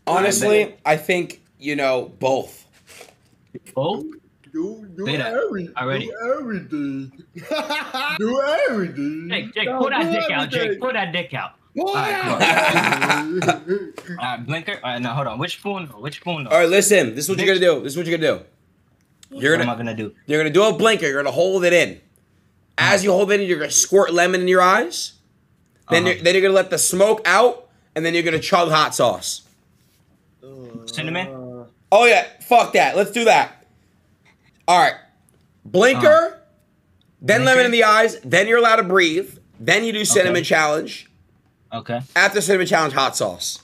S3: Honestly, I think you know both.
S11: oh,
S4: Do, do,
S11: Say that.
S4: every,
S11: Already.
S4: do everything. Do everything.
S11: Jake, Jake,
S2: No,
S11: pull that
S2: do
S11: dick out, Jake,
S2: everything.
S11: pull that dick out.
S2: Boy!
S11: all right, all right, blinker. All right, now hold on. Which spoon? Which spoon?
S3: All right, listen. This is what you're gonna do. This is what you're gonna do. You're
S11: What am I
S3: gonna
S11: gonna do?
S3: you're gonna do a blinker. You're gonna hold it in. As you hold it in, you're gonna squirt lemon in your eyes. Then
S11: Uh-huh.
S3: you're, then you're gonna let the smoke out, and then you're gonna chug hot sauce.
S11: Cinnamon?
S3: Oh yeah, fuck that. Let's do that. All right, blinker, then lemon in the eyes, then you're allowed to breathe, then you do cinnamon
S11: Okay.
S3: challenge.
S11: Okay.
S3: After cinnamon challenge, hot sauce.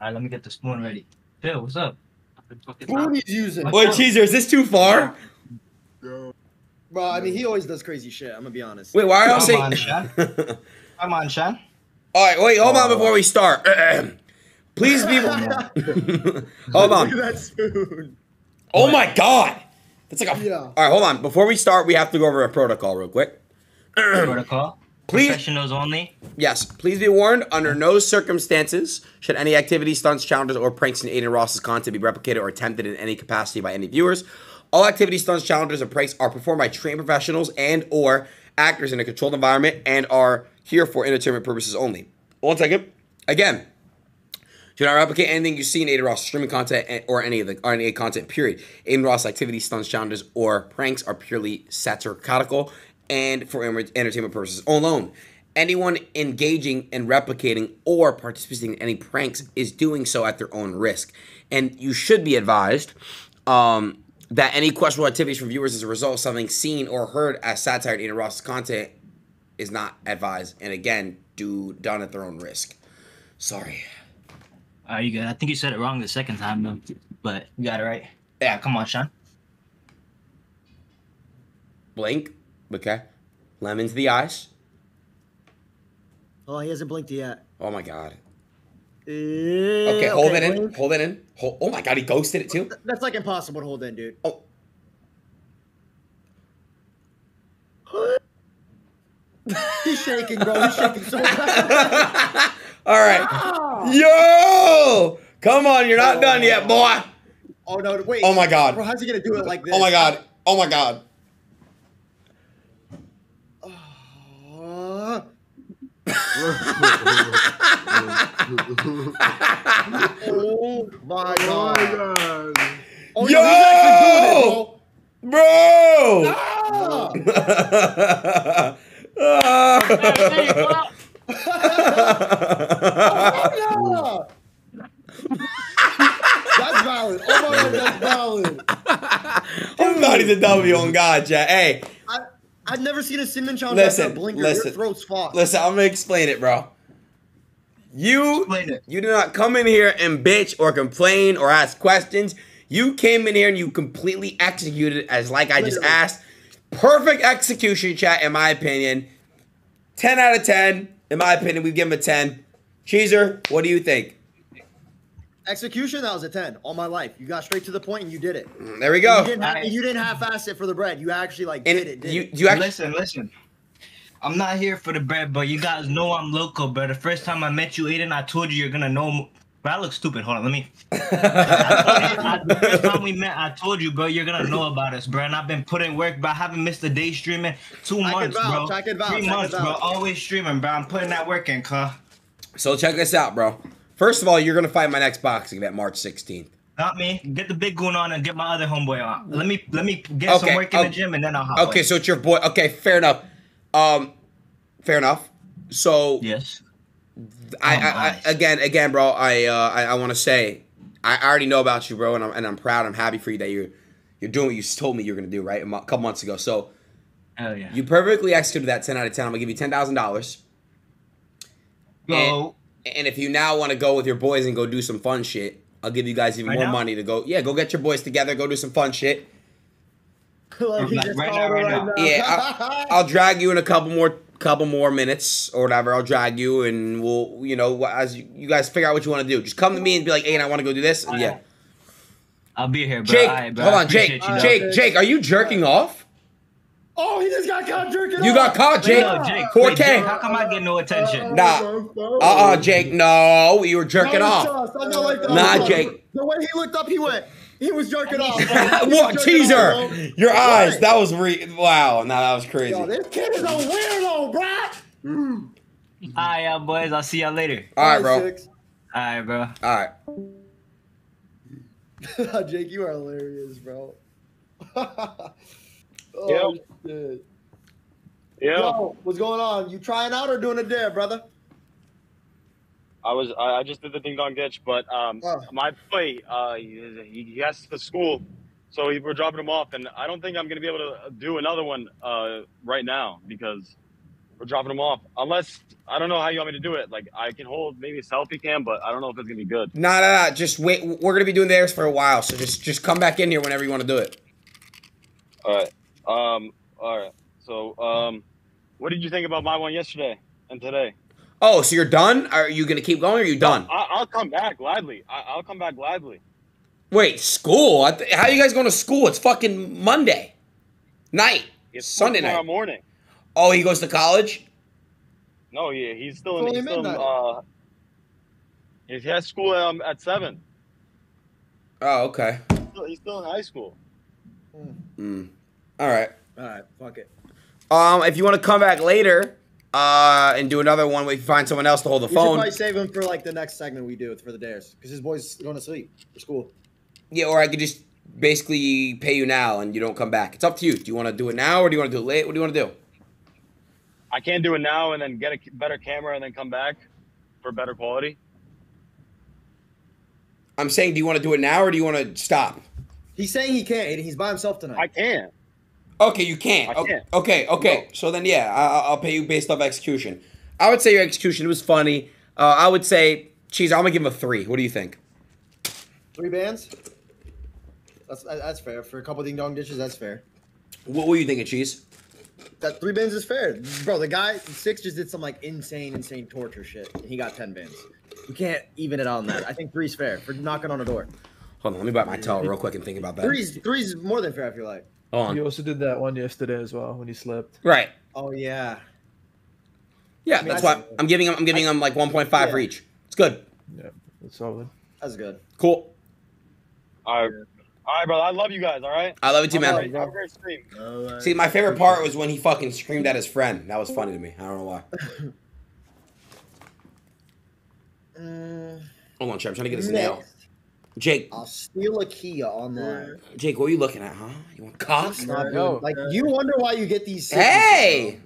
S11: All right, let me get the spoon ready. Phil, what's up?
S2: Spoon he's using.
S3: Wait, cheeser, is this too far?
S4: Yo,
S2: Bro, I mean, he always does crazy shit. I'm gonna be honest.
S3: Wait, why are y'all
S11: Come
S3: saying?
S11: on, Sean. Come on, Sean.
S3: All right, wait, hold on oh. before we start. Please be. hold
S2: Look
S3: on.
S2: at that spoon.
S3: Oh my god, that's like a.
S2: Yeah.
S3: All right, hold on. Before we start, we have to go over a protocol real quick.
S11: Protocol.
S3: Please-
S11: Professionals only.
S3: Yes, please be warned. Under no circumstances should any activity, stunts, challenges, or pranks in Adin Ross's content be replicated or attempted in any capacity by any viewers. All activities, stunts, challenges, or pranks are performed by trained professionals and or actors in a controlled environment and are here for entertainment purposes only. One second. Again, do not replicate anything you see in Adin Ross streaming content or any of the or any content. Period. Adin Ross activities, stunts, challenges, or pranks are purely satirical and for entertainment purposes alone. Anyone engaging and replicating or participating in any pranks is doing so at their own risk, and you should be advised um, that any questionable activities from viewers as a result of something seen or heard as satire in Adin Ross's content is not advised, and again, do done at their own risk. Sorry.
S11: Are you good? I think you said it wrong the second time though, but you got it right. Yeah, come on, Sean.
S3: Blink. Okay. Lemon to the eyes.
S2: Oh, he hasn't blinked yet.
S3: Oh my god.
S2: Okay,
S3: Okay, hold it in. Hold it in. Hold, oh my god, he ghosted it too.
S2: That's like impossible to hold in, dude.
S3: Oh.
S2: He's shaking, bro. He's shaking so bad.
S3: All right. Ah. Yo! Come on, you're not done yet, oh. boy.
S2: Oh no! Wait.
S3: Oh my god.
S2: Bro, how's he gonna do it like this?
S3: Oh my god. Oh my god.
S2: Oh my
S4: oh
S2: god!
S4: my god.
S2: Oh,
S3: Yo!
S2: he's actually doing it,
S3: Bro!
S2: Ah! Yeah! That's valid. Oh my god, that's valid.
S3: I'm glad he's a W on God, Jack. Hey,
S2: I, I've never seen a cinnamon challenge
S3: Listen,
S2: blinker.
S3: listen.
S2: Your throat's fucked.
S3: listen, I'm gonna explain it, bro. You
S11: Explain it.
S3: you do not come in here and bitch or complain or ask questions. You came in here and you completely executed as like I just asked. Perfect execution, chat, in my opinion. 10 out of 10. In my opinion, we give him a 10. Cheeser, what do you think?
S2: Execution, that was a 10 all my life. You got straight to the point and you did it.
S3: Mm, there we
S2: You
S3: go.
S2: didn't, have,
S11: Nice.
S2: you didn't half-ass it for the bread. You actually like
S3: And
S2: did it. Did
S3: you
S2: it.
S3: you actually
S11: listen, listen. I'm not here for the bread, but you guys know I'm local, bro. The first time I met you, Adin, I told you you're gonna know. m- But I look stupid. Hold on, let me. I- the first time we met, I told you, bro, you're gonna know about us, bro. And I've been putting work, but I haven't missed a day streaming two months,
S2: vouch,
S11: bro.
S2: I can vouch, I
S11: Three
S2: can
S11: months, bro. Always streaming, bro. I'm putting that work in, cuz.
S3: So check this out, bro. First of all, you're gonna fight my next boxing event March 16th.
S11: Not me. Get the big goon on and get my other homeboy on. Let me let me get
S3: Okay,
S11: some work in
S3: okay.
S11: the gym and then I'll hop
S3: Okay,
S11: on.
S3: so it's your boy. Okay, fair enough. Um, fair enough. So
S11: yes.
S3: I,
S11: Oh,
S3: I, I again, again, bro. I, uh, I, I want to say, I already know about you, bro, and I'm, and I'm proud. I'm happy for you that you're, you're doing what you told me you're gonna do, right? A couple months ago. So
S11: Hell yeah.
S3: you perfectly executed that 10 out of 10. I'm gonna give you ten thousand dollars.
S11: Go.
S3: And if you now want to go with your boys and go do some fun shit, I'll give you guys even
S11: Right
S3: more
S11: now?
S3: money to go. Yeah, go get your boys together, go do some fun shit.
S2: like, he
S11: Like, right now, right
S2: right
S11: now.
S2: now.
S3: Yeah, I'll drag you in a couple more couple more minutes or whatever. I'll drag you and we'll you know as you, you guys figure out what you want to do. Just come to me and be like, hey, and I want to go do this. And yeah,
S11: I'll be here, bro.
S3: Jake,
S11: Alright, bro.
S3: hold on, Jake,
S11: appreciate you,
S3: Jake. Jake, are you jerking off?
S2: Oh, he just got caught jerking
S3: You
S2: off.
S3: got caught, Jake.
S11: Yo, Jake,
S3: 4K.
S11: wait, Jake, how come I get no attention?
S3: Nah. Uh uh Jake, no, you were jerking
S2: No,
S3: off.
S2: trust. Like that.
S3: Nah,
S2: Look,
S3: Jake.
S2: The way he looked up, he went. He was jerking off. Was
S3: what
S2: jerking off,
S3: teaser?
S2: bro.
S3: Your eyes.
S2: Right.
S3: That was re- wow. Nah, that was crazy.
S2: Yo, this kid is a weirdo, bro.
S11: Alright, y'all boys. I'll see y'all later.
S3: All right, bro.
S2: Six.
S11: Alright, bro.
S3: All right.
S2: Jake, you are hilarious, bro. oh,
S9: Yep.
S2: shit.
S9: Yeah,
S2: Yo, what's going on? You trying out or doing a dare, brother?
S9: I was. I, I just did the ding dong ditch, but um,
S2: Oh.
S9: my boy, uh, he, he has to school, So we- we're dropping him off, and I don't think I'm gonna be able to do another one uh, right now because we're dropping him off. Unless I don't know how you want me to do it. Like I can hold maybe a selfie cam, but I don't know if it's gonna be good.
S3: Nah, nah, nah. Just wait. We're gonna be doing theirs for a while, so just just come back in here whenever you want to do it.
S9: All right. Um. All right. So, um, what did you think about my one yesterday and today?
S3: Oh, so you're done? Are you gonna keep going? or Are you done?
S9: I, I'll come back gladly. I, I'll come back gladly.
S3: Wait, school? I th- how you guys going to school? It's fucking Monday night,
S9: It's
S3: Sunday
S9: tomorrow
S3: night.
S9: morning.
S3: Oh, he goes to college.
S9: No, yeah, he's still
S2: It's
S9: in.
S2: only
S9: He's still uh, he has school um, at seven.
S3: Oh, okay.
S9: Still- He's still in high school.
S3: Mm. All right.
S2: All right, fuck it.
S3: Um, if you want to come back later, uh, and do another one, we can find someone else to hold the
S2: We should
S3: phone.
S2: probably save him for like the next segment we do for the dares because his boy's going to sleep for school.
S3: Yeah, or I could just basically pay you now and you don't come back. It's up to you. Do you want to do it now or do you want to do it late? What do you want to do?
S9: I can't do it now and then get a better camera and then come back for better quality.
S3: I'm saying, do you want to do it now or do you want to stop?
S2: He's saying he can't. He's by himself tonight.
S9: I can.
S3: Okay, you can't.
S9: I
S3: O-
S9: can't.
S3: Okay, okay. So then, yeah, I- I- I'll pay you based off execution. I would say your execution was funny. Uh, I would say, cheese. I'm gonna give him a three. What do you think?
S2: Three bands. That's that's fair for a couple ding dong dishes. That's fair.
S3: What were you thinking, cheese?
S2: That three bands is fair, bro. The guy six just did some like insane, insane torture shit, and he got ten bands. You can't even it out on that. I think three's fair for knocking on a door.
S3: Hold on, let me bite my toe real quick and think about that.
S2: Three's three's more than fair. I feel like.
S3: Hold
S5: You also did that one yesterday as well when you slept.
S3: Right.
S2: Oh yeah.
S3: Yeah,
S2: mean,
S3: that's
S2: I
S3: why. I'm giving him. I'm giving him like 1.5 for each. It's good.
S5: Yeah, that's solid.
S2: That's good.
S3: Cool.
S9: All right. All right, brother. I love you guys. All right.
S3: I love you too, man.
S9: great- Have a great stream.
S3: See, my favorite part was when he fucking screamed at his friend. That was funny to me. I don't know why. Hold on, Trey. I'm trying to get his nail.
S2: Next,
S3: Jake,
S2: I'll steal a Kia online.
S3: Jake, what are you looking at, huh? You want cops?
S2: Stop
S7: Yo.
S2: Like you wonder why you get these.
S3: Hey!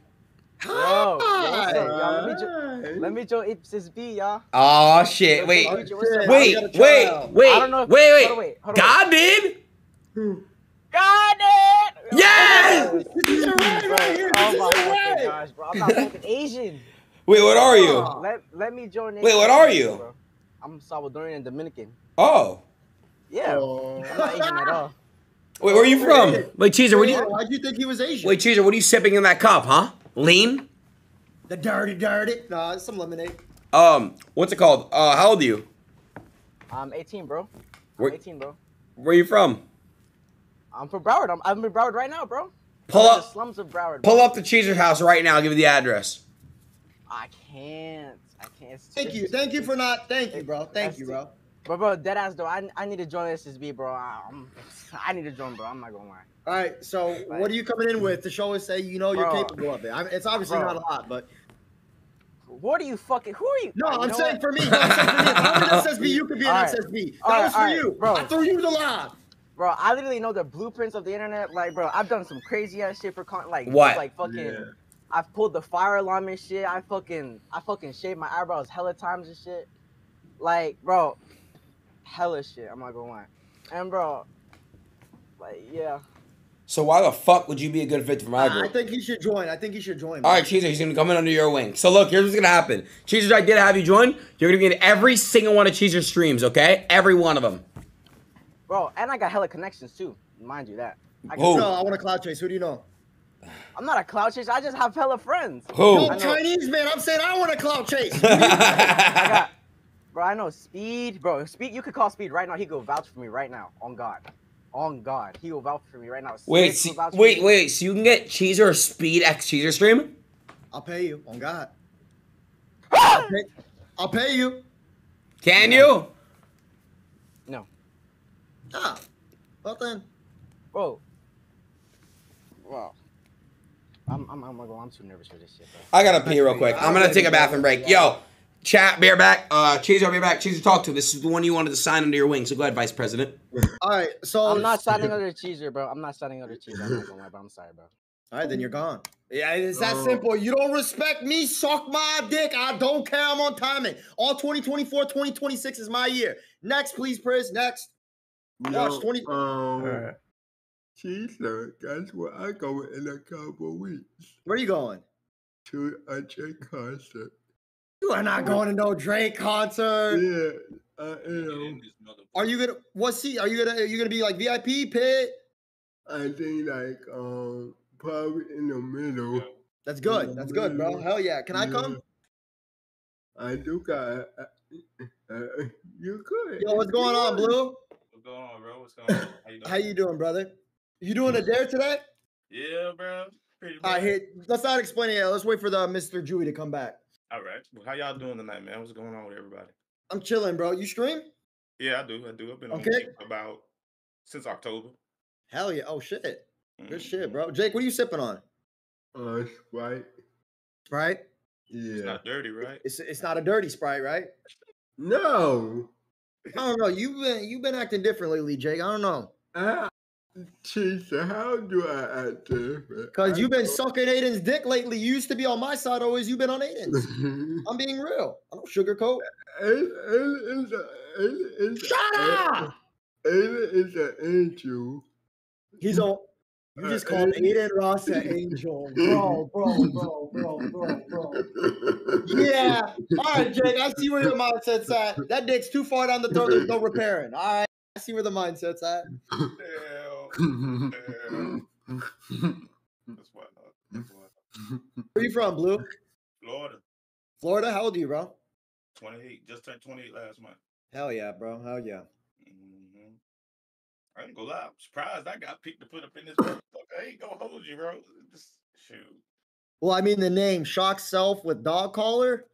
S7: Yo, yo, what's up, y'all? Let me, jo- let me join Ipsis B, y'all.
S3: Oh shit! Wait,
S7: Yo,
S2: shit.
S7: what's
S3: wait, wait, wait,
S7: I don't know if-
S3: wait,
S7: hold on,
S3: wait.
S7: wait, hold on,
S3: God did?
S7: Got it!
S3: Yes!
S2: This is your right right here.
S7: Oh
S2: This
S7: my
S2: is your
S7: fucking
S2: right.
S7: gosh, bro. I'm not fucking Asian.
S3: Wait, what are you?
S7: Let, let me join.
S3: Wait, what are you?
S7: Bro. I'm Salvadorian and Dominican.
S3: Oh,
S7: Yeah.
S2: Oh.
S7: I'm not Asian at all.
S3: wait, where are you from? Wait, Cheeser, what do you?
S2: Why'd you think he was Asian?
S3: Wait, Cheeser, what are you sipping in that cup, huh? Lean?
S2: The dirty, dirty. Nah, it's some lemonade.
S3: Um, what's it called? Uh, how old are you?
S7: I'm 18, bro. I'm
S3: Where,
S7: 18, bro.
S3: where are you from?
S7: I'm from Broward. I'm, I'm in Broward right now, bro.
S3: Pull
S7: I'm in the
S3: up,
S7: slums of Broward.
S3: pull
S7: bro.
S3: up the Cheeser house right now. I'll give you the address.
S7: I can't. I can't.
S2: Thank you. Thank you for not. Thank you, bro. Thank you, bro.
S7: But bro, dead ass though, I, I need to join SSB, bro. I, I'm, I need to join, bro. I'm not gonna lie.
S2: All right. So, what are you coming in with to show us that you know you're capable of it? I mean, it's obviously
S7: Bro.
S2: not a lot, but
S7: What are you fucking? Who are you?
S2: no,
S7: Alright,
S2: I'm
S7: know
S2: saying
S7: what?
S2: for me. No, I'm saying for me. I'm an SSB, you could be an
S7: All right.
S2: SSB. That
S7: All right,
S2: was for
S7: all right,
S2: you,
S7: bro.
S2: I threw you the lob.
S7: bro. I literally know the blueprints of the internet. Like, bro, I've done some crazy ass shit for con- like
S3: What?
S7: Like fucking.
S4: Yeah.
S7: I've pulled the fire alarm and shit. I fucking, I fucking shaved my eyebrows hella times and shit. Like, bro, hella shit. I'm not gonna lie. And bro, like, yeah.
S3: So why the fuck would you be a good fit for my group?
S2: I think he should join. I think he should join.
S3: All
S2: man.
S3: right, Cheeser, he's gonna come in under your wing. So look, here's what's gonna happen. Cheeser, I did have you join. You're gonna be in every single one of Cheeser's streams, okay? Every one of them.
S7: Bro, and I got hella connections too. Mind you that. I
S3: Who?
S2: No, I want a cloud chase. Who do you know?
S7: I'm not a cloud chase. I just have hella friends.
S3: Who?
S2: No,
S7: I.
S2: Chinese man. I'm saying I want a cloud chase.
S7: I got, bro. I know Speed, bro. Speed, you could call Speed right now. He go vouch for me right now. On God, on God, he will vouch for me right now.
S3: wait,
S7: Smith
S3: see,
S7: will vouch for
S3: wait,
S7: me.
S3: wait. So you can get Cheeser or Speed X Cheeser stream?
S2: I'll pay you. On God. I'll pay, I'll pay you.
S3: Can you?
S7: No,
S2: Ah. Well then.
S7: bro. Bro, I'm, I'm, I'm gonna. I'm too nervous for this shit, bro.
S3: I gotta pee real quick. I'm gonna take a bathroom break. Yo, chat, beer back. Uh, Cheeser, beer back. Cheeser, talk to. This is the one you wanted to sign under your wing. So go ahead, Vice President.
S2: All right. So
S7: I'm not signing under cheeser, bro. I'm not signing under cheeser. I'm not gonna lie, but I'm sorry, bro.
S2: All right, then you're gone. Yeah, it's that
S4: Oh.
S2: simple. You don't respect me, suck my dick. I don't care. I'm on timing. All 2024, 2026 is my year. Next, please, Priz. Next. Watch,
S4: Yo,
S2: 20
S4: um,
S5: All right.
S4: Caesar, that's where I go in a couple weeks
S2: Where are you going?
S4: to a a J concert.
S2: You are not going to no Drake concert.
S4: Yeah, I am.
S2: Are you gonna what seat? Are you gonna are you gonna be like VIP pit?
S4: I think like um probably in the middle.
S2: That's good. That's good, bro. Hell yeah. Can I come?
S4: I do got. Uh, uh, you could.
S2: Yo, what's going on, Blue?
S12: What's going on, bro? What's going on? How you doing?
S2: How you doing, brother? You doing a dare today?
S12: Yeah, bro. Pretty
S2: All right,
S12: much.
S2: here. Let's not explain it. yet. Let's wait for the Mr. Jewy to come back.
S12: All right. Well, how y'all doing tonight, man? What's going on with everybody?
S2: I'm chilling, bro. You stream?
S12: Yeah, I do. I do. I've been on
S2: Okay.
S12: Kick about since October.
S2: Hell yeah. Oh shit. Good shit, bro. Jake, what are you sipping on?
S4: Uh, Sprite.
S2: Sprite?
S4: Yeah.
S12: It's not dirty, right?
S2: It's it's not a dirty Sprite, right?
S4: No.
S2: I don't know. You've been you've been acting different lately, Jake. I don't know.
S4: I, Caesar, how do I act different?
S2: Cause you've been sucking Adin's dick lately. You used to be on my side always. You've been on Adin's. I'm being real. I don't sugarcoat.
S4: It, it, it's a, it, it's
S2: Shut up!
S4: It is an angel.
S2: He's on. You just called uh, Adin Ross an angel, bro, bro, bro, bro, bro, bro. Yeah. All right, Jake. I see where your mindset's at. That dick's too far down the throat. There's no repairing. All right. I see where the mindset's at.
S12: Damn. Damn. That's what. That's what.
S2: Where you from, Blue?
S12: Florida,
S2: Florida? How old are you, bro?
S12: 28. Just turned 28 last month.
S2: Hell yeah, bro. Hell yeah.
S12: hmm I ain't gonna lie. I'm surprised I got picked to put up in this. motherfucker. I ain't gonna hold you, bro. Just shoot.
S2: Well, I mean the name Shock Self with dog collar.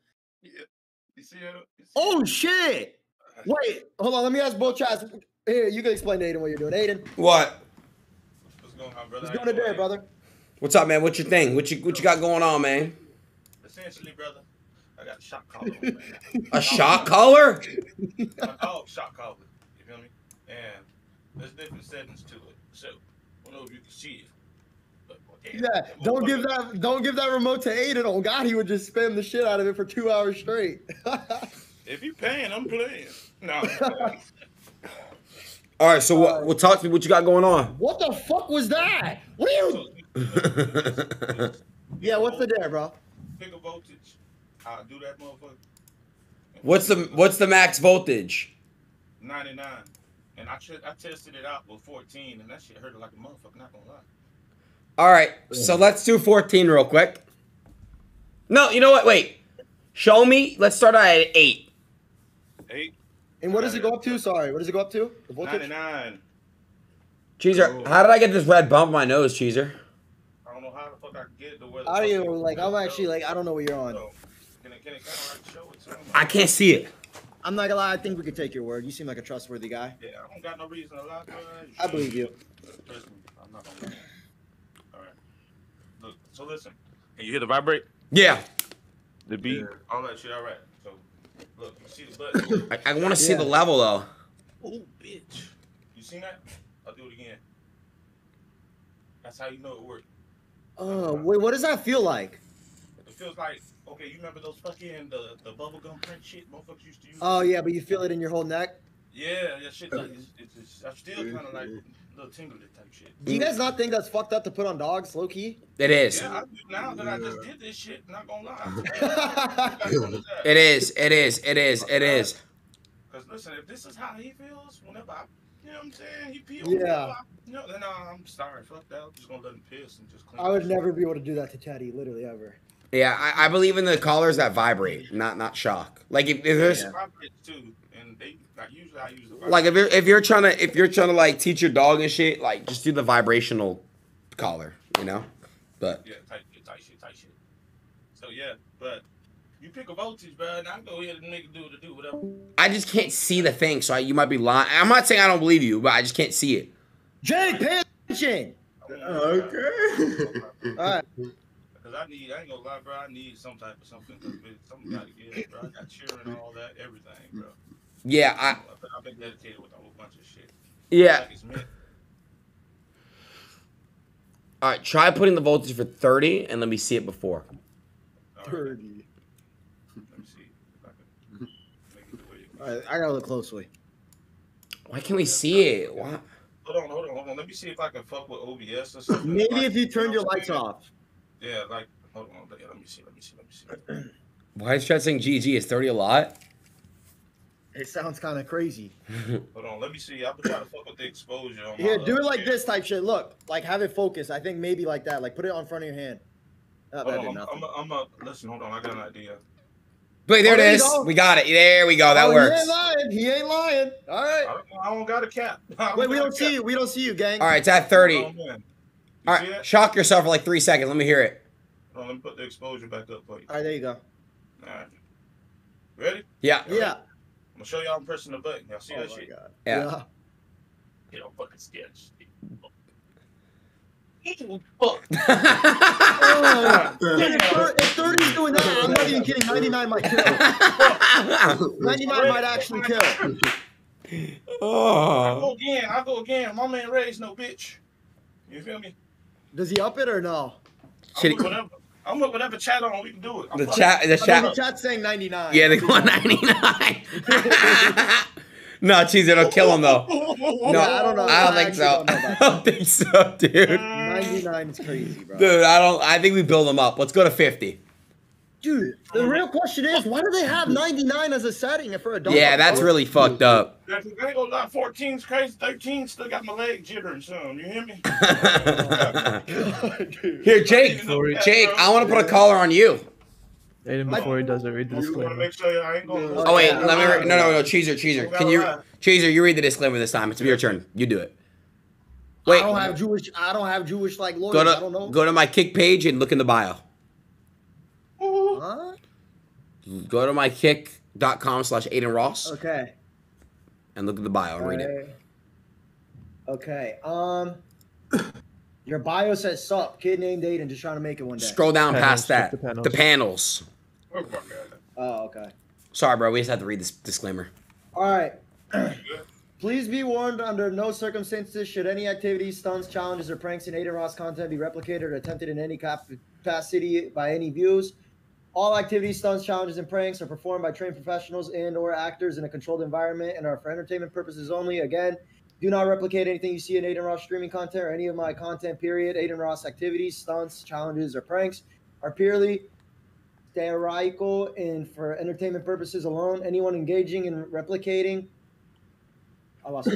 S12: Yeah. You see it? You see
S2: Oh shit! Wait, hold on. Let me ask both chats. Here, you can explain to Adin what you're doing. Adin,
S3: What?
S12: What's going on, brother?
S2: what's going
S12: you
S2: to brother?
S3: What's up, man? What's your thing? What you what you got going on, man?
S12: Essentially, brother, I got a shot collar on.
S3: A shot collar?
S12: My dog shot collar. You feel me? And there's different settings to it. So I don't know if you can see it. But, well,
S2: Yeah, don't give
S12: motherfucker-
S2: that don't give that remote to Adin. Oh God, he would just spam the shit out of it for two hours straight.
S12: If you paying, I'm playing. No.
S3: All right, so what? Well, talk to me. What you got going on?
S2: what the fuck was that? What are you? Yeah, what's the dare, bro?
S12: Pick a voltage. I'll do that motherfucker.
S3: what's the what's the max voltage?
S12: 99. And I, tri- I tested it out with 14, and that shit hurt like a motherfucker. Not gonna lie.
S3: All right, so let's do 14 real quick. No, you know what? Wait. Show me. Let's start out at eight.
S12: Eight.
S2: And what does it go up to? Sorry, what does it go up to? The voltage?
S12: 99.
S3: Cheeser, how did I get this red bump on my nose, Cheeser?
S12: I don't know how the fuck I get it to where the
S2: How do
S12: fuck
S2: you
S12: it-
S2: like? I'm actually like I don't know what you're on.
S12: So, Can it, can it kind of show it?
S3: I can't see it.
S2: I'm not gonna lie. I think we could take your word. You seem like a trustworthy guy.
S12: Yeah, I don't got no reason to lie to.
S2: I believe you.
S12: I'm not gonna lie. All right. Look, so listen. Can you hear the vibrate?
S3: Yeah.
S12: The beat? All that shit, all right. So, look, you see the button?
S3: I, I want to see
S2: Yeah.
S3: the level though.
S12: oh, bitch. You seen that? I'll do it again. That's how you know it worked.
S2: Oh wait, what does that feel like?
S12: It feels like, okay, you remember those fucking, the, the bubblegum print shit motherfuckers used to use?
S2: Oh yeah, but you feel it in your whole neck.
S12: Yeah, that shit, like, it's, it's, it's, I'm still kind of like a little tingly type shit.
S2: Do you guys not think that's fucked up to put on dogs, low key?
S3: It is.
S12: Yeah, I do now that I just did this shit, not gonna lie.
S3: It is. It is. It is. It is.
S12: Because listen, if this is how he feels, whenever I, you know what I'm saying, he pee
S2: Yeah.
S12: You know, then uh, I'm sorry, fuck that. I'm just gonna let him piss and just clean.
S2: I would
S12: this
S2: never be able to do that to Teddy, literally ever.
S3: Yeah, I, I believe in the collars that vibrate, not not shock. Like if, if there's
S12: shit. Vibrates too, and they like usually I use the
S3: like if you're if you're trying to if you're trying to like teach your dog and shit, like just do the vibrational collar, you know. But
S12: yeah, tight tight shit, tight shit. So yeah, but you pick a voltage, bro, and I go ahead and make it do what it do, whatever.
S3: I just can't see the thing, so I, you might be lying. I'm not saying I don't believe you, but I just can't see it.
S2: Jake, pay attention.
S4: Okay.
S2: All right.
S12: Cause I need, I ain't gonna lie, bro. I need some type of something. Cause something gotta get, bro. I got cheering and all that, everything, bro.
S3: Yeah, I
S12: I've been dedicated with a whole bunch of shit.
S3: yeah.
S12: Like.
S3: All right, try putting the voltage for 30 and let me see it before.
S12: All right,
S2: Thirty.
S12: let me see I can make it the way you
S2: All right, I gotta look closely.
S3: Why can't we see it? Why?
S12: Hold on, hold on, hold on. Let me see if I can fuck with OBS or something.
S2: Maybe
S12: Like,
S2: if you turned
S12: know
S2: your lights
S12: saying?
S2: off.
S12: Yeah, like hold on, let me see, let me see, let me see.
S3: Why is Chet saying GG? Is 30 a lot?
S2: It sounds kind of crazy.
S12: Hold on, let me see. I've been trying to fuck with the exposure. On
S2: Here,
S12: my,
S2: do
S12: uh,
S2: it like
S12: camera.
S2: this type shit. Look, like have it focus. I think maybe like that. Like put it on front of your hand. Oh,
S12: Hold on, I'm. I'm, a, I'm a, listen, hold on, I got an idea.
S3: Wait, there
S2: Oh, there
S3: it
S2: you
S3: is.
S2: go.
S3: We got it. There we go. That
S2: Oh, He
S3: works.
S2: ain't lying. He ain't lying. All right.
S12: I don't, I don't got a cap.
S2: Wait, we don't see
S12: cap.
S2: you. We don't see you, gang.
S3: All right, it's at 30.
S12: Oh,
S3: All.
S12: You see that?
S3: shock yourself for like three seconds. Let me hear it.
S12: Hold on, let me put the exposure back up for you.
S2: All right, there you go.
S12: All right. Ready?
S3: Yeah.
S2: Yeah.
S12: I'm gonna show y'all I'm pressing the button. Y'all see
S2: Oh
S12: that
S2: my
S12: shit?
S2: god.
S3: Yeah.
S12: You know, fucking scared.
S2: Oh, dude, if, thir- if 30 doing that, I'm not even kidding. 99 might kill. 99 might actually kill. Oh.
S12: I
S3: oh.
S12: go again. I go again. My man Ray's no bitch. You feel me?
S2: Does he up it or no?
S12: I'm
S3: Shit.
S12: whatever. I'm with whatever chat on. We can do it. I'm
S3: The chat, the
S2: chat, the
S3: chat.
S2: chat's saying 99.
S3: Yeah, they go 99. no, cheese, it'll kill him though. No,
S2: I don't know.
S3: I don't
S2: I
S3: think so.
S2: don't
S3: I don't think so, dude.
S2: 99 is crazy, bro.
S3: Dude, I don't. I think we build them up. Let's go to 50.
S2: Dude, the um, real question is, why do they have 99 as a setting for a dog?
S3: Yeah, that's really fucked up.
S12: I ain't gonna lie, 14's crazy. 13 still got my leg jittering some. You hear me?
S3: Here, Jake. Jake, I want to put a collar on you.
S5: Adin, before he does it, read the disclaimer.
S12: make sure I ain't gonna.
S3: Oh wait,
S2: yeah.
S3: let me. Re- no, no, no, Cheeser, Cheeser. Can you, Cheeser? You read the disclaimer this time. It's your turn. You do it. Wait,
S2: I don't have Jewish. I don't have Jewish like lawyers.
S3: go
S2: I don't know.
S3: go to my kick page and look in the bio.
S2: Huh?
S3: Go to my kick.com slash Adin Ross
S2: Okay.
S3: and look at the bio and read it.
S2: Okay. Um, your bio says sup. Kid named Adin, just trying to make it one day.
S3: Scroll down
S5: Panels,
S3: past that.
S5: the panels.
S3: The panels.
S12: Oh, my God.
S2: Oh, okay.
S3: Sorry, bro. We just had to read this disclaimer.
S2: All right. Please be warned under no circumstances should any activities, stunts, challenges, or pranks in Adin Ross content be replicated or attempted in any capacity by any views. All activities, stunts, challenges, and pranks are performed by trained professionals and or actors in a controlled environment and are for entertainment purposes only. Again, do not replicate anything you see in Adin Ross streaming content or any of my content, period. Adin Ross activities, stunts, challenges, or pranks are purely theoretical and for entertainment purposes alone. Anyone engaging in replicating I lost.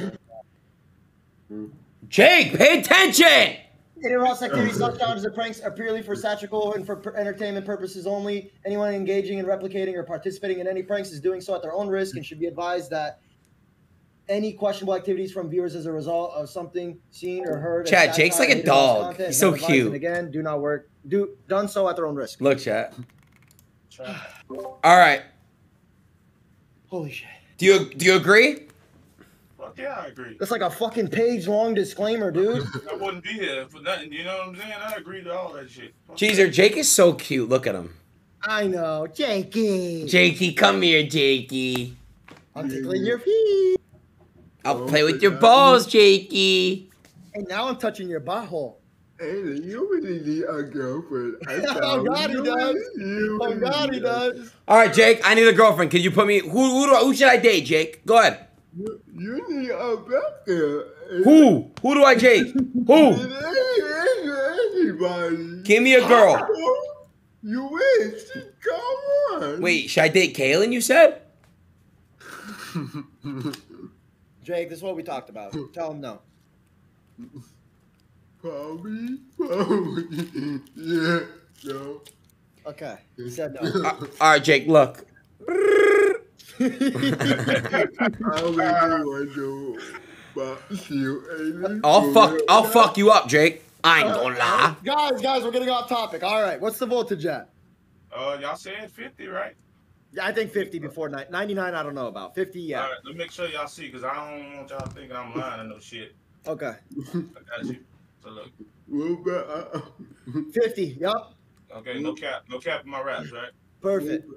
S3: Jake, pay attention.
S2: Adin Ross activities, such challenges, and pranks are purely for satirical and for per- entertainment purposes only. Anyone engaging in replicating or participating in any pranks is doing so at their own risk and should be advised that any questionable activities from viewers as a result of something seen or heard. as
S3: Chad, Jake's like a
S2: or Adin Ross
S3: dog.
S2: content
S3: He's so
S2: not advised,
S3: cute.
S2: And again, do not work. Do done so at their own risk.
S3: Look, chat. All right.
S2: Holy shit.
S3: Do you do you agree?
S12: Fuck yeah, I agree.
S2: That's like a fucking page long disclaimer, dude.
S12: I wouldn't be here for nothing. You know what I'm saying? I agree to all that shit. Fuck
S3: Cheeser, Jake is so cute. Look at him.
S2: I know, Jakey.
S3: Jakey, come here, Jakey.
S2: I'm tickling your feet.
S3: I'll oh, play with your balls, Jakey.
S2: And now I'm touching your butthole.
S4: Hey, you really need a girlfriend. I
S2: Oh,
S4: found
S2: God, he does.
S4: You
S2: Oh,
S4: really
S2: God, he does.
S3: All right, Jake. I need a girlfriend. Can you put me? Who who do who should I date, Jake? Go ahead.
S4: You, you need a girlfriend.
S3: Who who do I date? Who?
S4: Anybody.
S3: Give me a girl.
S4: You wish. Come on.
S3: Wait, should I date Kaylin? You said.
S2: Jake, this is what we talked about. Tell him no.
S4: Probably. Probably. Yeah. No.
S2: Okay. He said no.
S3: Uh, all right, Jake. Look. I'll fuck. I'll fuck you up, Jake. I ain't gonna lie.
S2: guys, guys, we're getting off topic. All right. What's the voltage at?
S12: Uh, y'all said 50, right?
S2: Yeah, I think 50 before ni- 99. I don't know about 50. Yeah.
S12: All right, let me make sure y'all see, because I don't want y'all thinking I'm lying or no shit.
S2: Okay.
S12: I got you. So look,
S4: Well, uh,
S2: 50. Yup.
S12: okay, no cap, no cap in my raps, right?
S2: Perfect.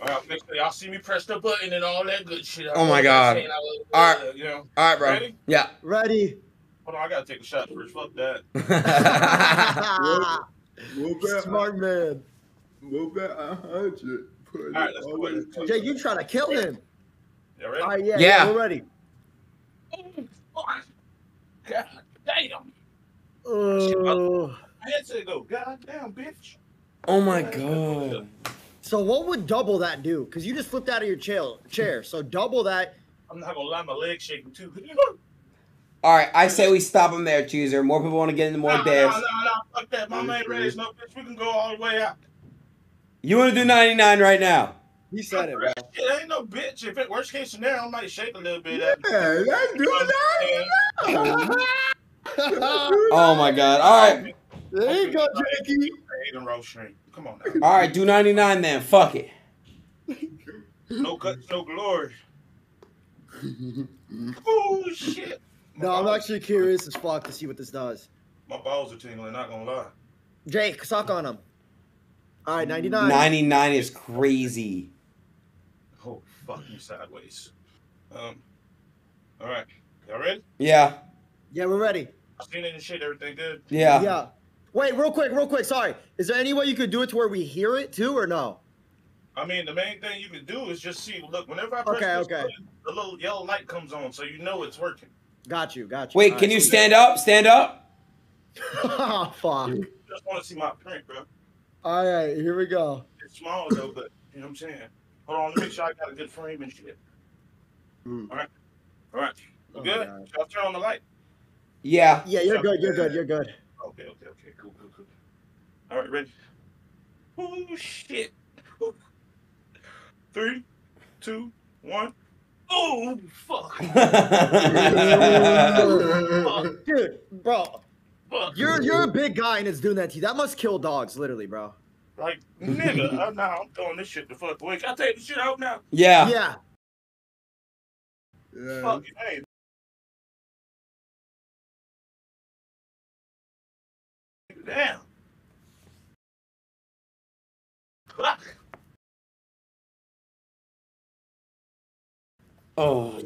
S12: All right, make sure y'all see me press the button and all that good shit.
S3: Oh my God.
S12: Saying I was,
S3: All
S12: uh, You know,
S3: All right, bro.
S12: Ready?
S3: Yeah.
S2: Ready.
S12: hold on, I gotta take a shot first. Fuck that.
S4: well, bet,
S2: Smart man.
S4: well, bet a hundred. Put
S12: All right, let's
S4: all
S12: go
S4: in
S12: ahead.
S4: the-
S2: Jake, you trying to kill him.
S12: You ready?
S2: All right. Yeah.
S3: Yeah.
S2: yeah we're ready.
S12: God damn.
S2: Uh,
S12: Headset go. God damn, bitch.
S3: Oh my god.
S2: So what would double that do? Because you just flipped out of your chair. Chair. So double that.
S12: I'm not gonna lie, my legs shaking too.
S3: All right, I say we stop him there, Chooser. More people want to get into more
S12: Nah,
S3: dabs.
S12: Nah, nah, nah, fuck that. My man raised no bitch. We can go all the way out.
S3: You want to do 99 right now?
S2: He said it, bro.
S12: It ain't no bitch. If it worst case scenario, I might shake a little bit.
S4: Yeah, let's do
S3: Oh my god. All right.
S2: There you go, Jakey.
S12: Adin roast shrimp. Come on now.
S3: All right, do 99 then. Fuck it.
S12: No guts, no glory. Oh shit.
S2: No, I'm actually curious as fuck to see what this does.
S12: My balls are tingling. Not gonna lie.
S2: Jake, suck on him. All right, 99.
S3: 99 is crazy.
S12: Oh fuck you sideways. Um. All right. Y'all ready?
S3: Yeah.
S2: Yeah, we're ready.
S12: I've seen it and shit. Everything good?
S3: Yeah.
S2: Yeah. Wait, real quick, real quick. Sorry. Is there any way you could do it to where we hear it too, or no?
S12: I mean, the main thing you can do is just see. Look, whenever I press
S2: Okay,
S12: this
S2: okay.
S12: button, the little yellow light comes on, so you know it's working.
S2: Got you, got you.
S3: Wait,
S2: All
S3: can
S2: right,
S3: you
S2: so-
S3: stand up? Stand up?
S2: oh, fuck.
S12: Just want to see my print, bro.
S2: All right, here we go.
S12: It's small though, but you know what I'm saying. Hold on, let me make sure I got a good frame and shit.
S4: Mm.
S12: All right, all right. We
S2: Oh,
S12: good?
S2: God.
S12: Shall I turn on the light?
S3: Yeah.
S2: Yeah, you're good, you're good, you're good.
S12: Okay, okay, okay. Cool, cool, cool. All right, ready? Oh shit. Ooh. Three, two, one. Oh fuck.
S2: Dude, bro,
S12: fuck.
S2: you're you're a big guy and it's doing that to you. That must kill dogs, literally, bro.
S12: Like, nigga, I'm, nah, I'm throwing this shit the fuck away. Can I take this shit out now?
S3: yeah.
S2: Yeah.
S4: Yeah.
S12: Fuck, hey. Damn. Fuck.
S3: Oh.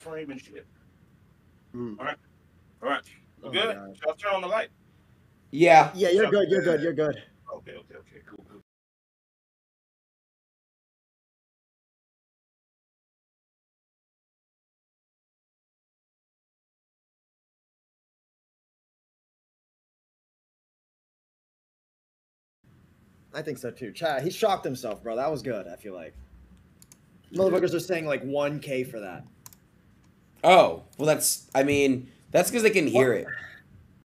S12: Frame and shit.
S4: Mm.
S12: All right. All right. We
S2: Oh
S12: good?
S2: God.
S12: Shall I turn on the light?
S3: Yeah.
S2: Yeah, you're good, you're good, you're good.
S12: Okay, okay, okay. Cool, cool.
S2: I think so too. Chad, he shocked himself, bro. That was good, I feel like. Motherfuckers are saying like 1K for that.
S3: Oh. Well, that's, I mean, that's because they can hear it.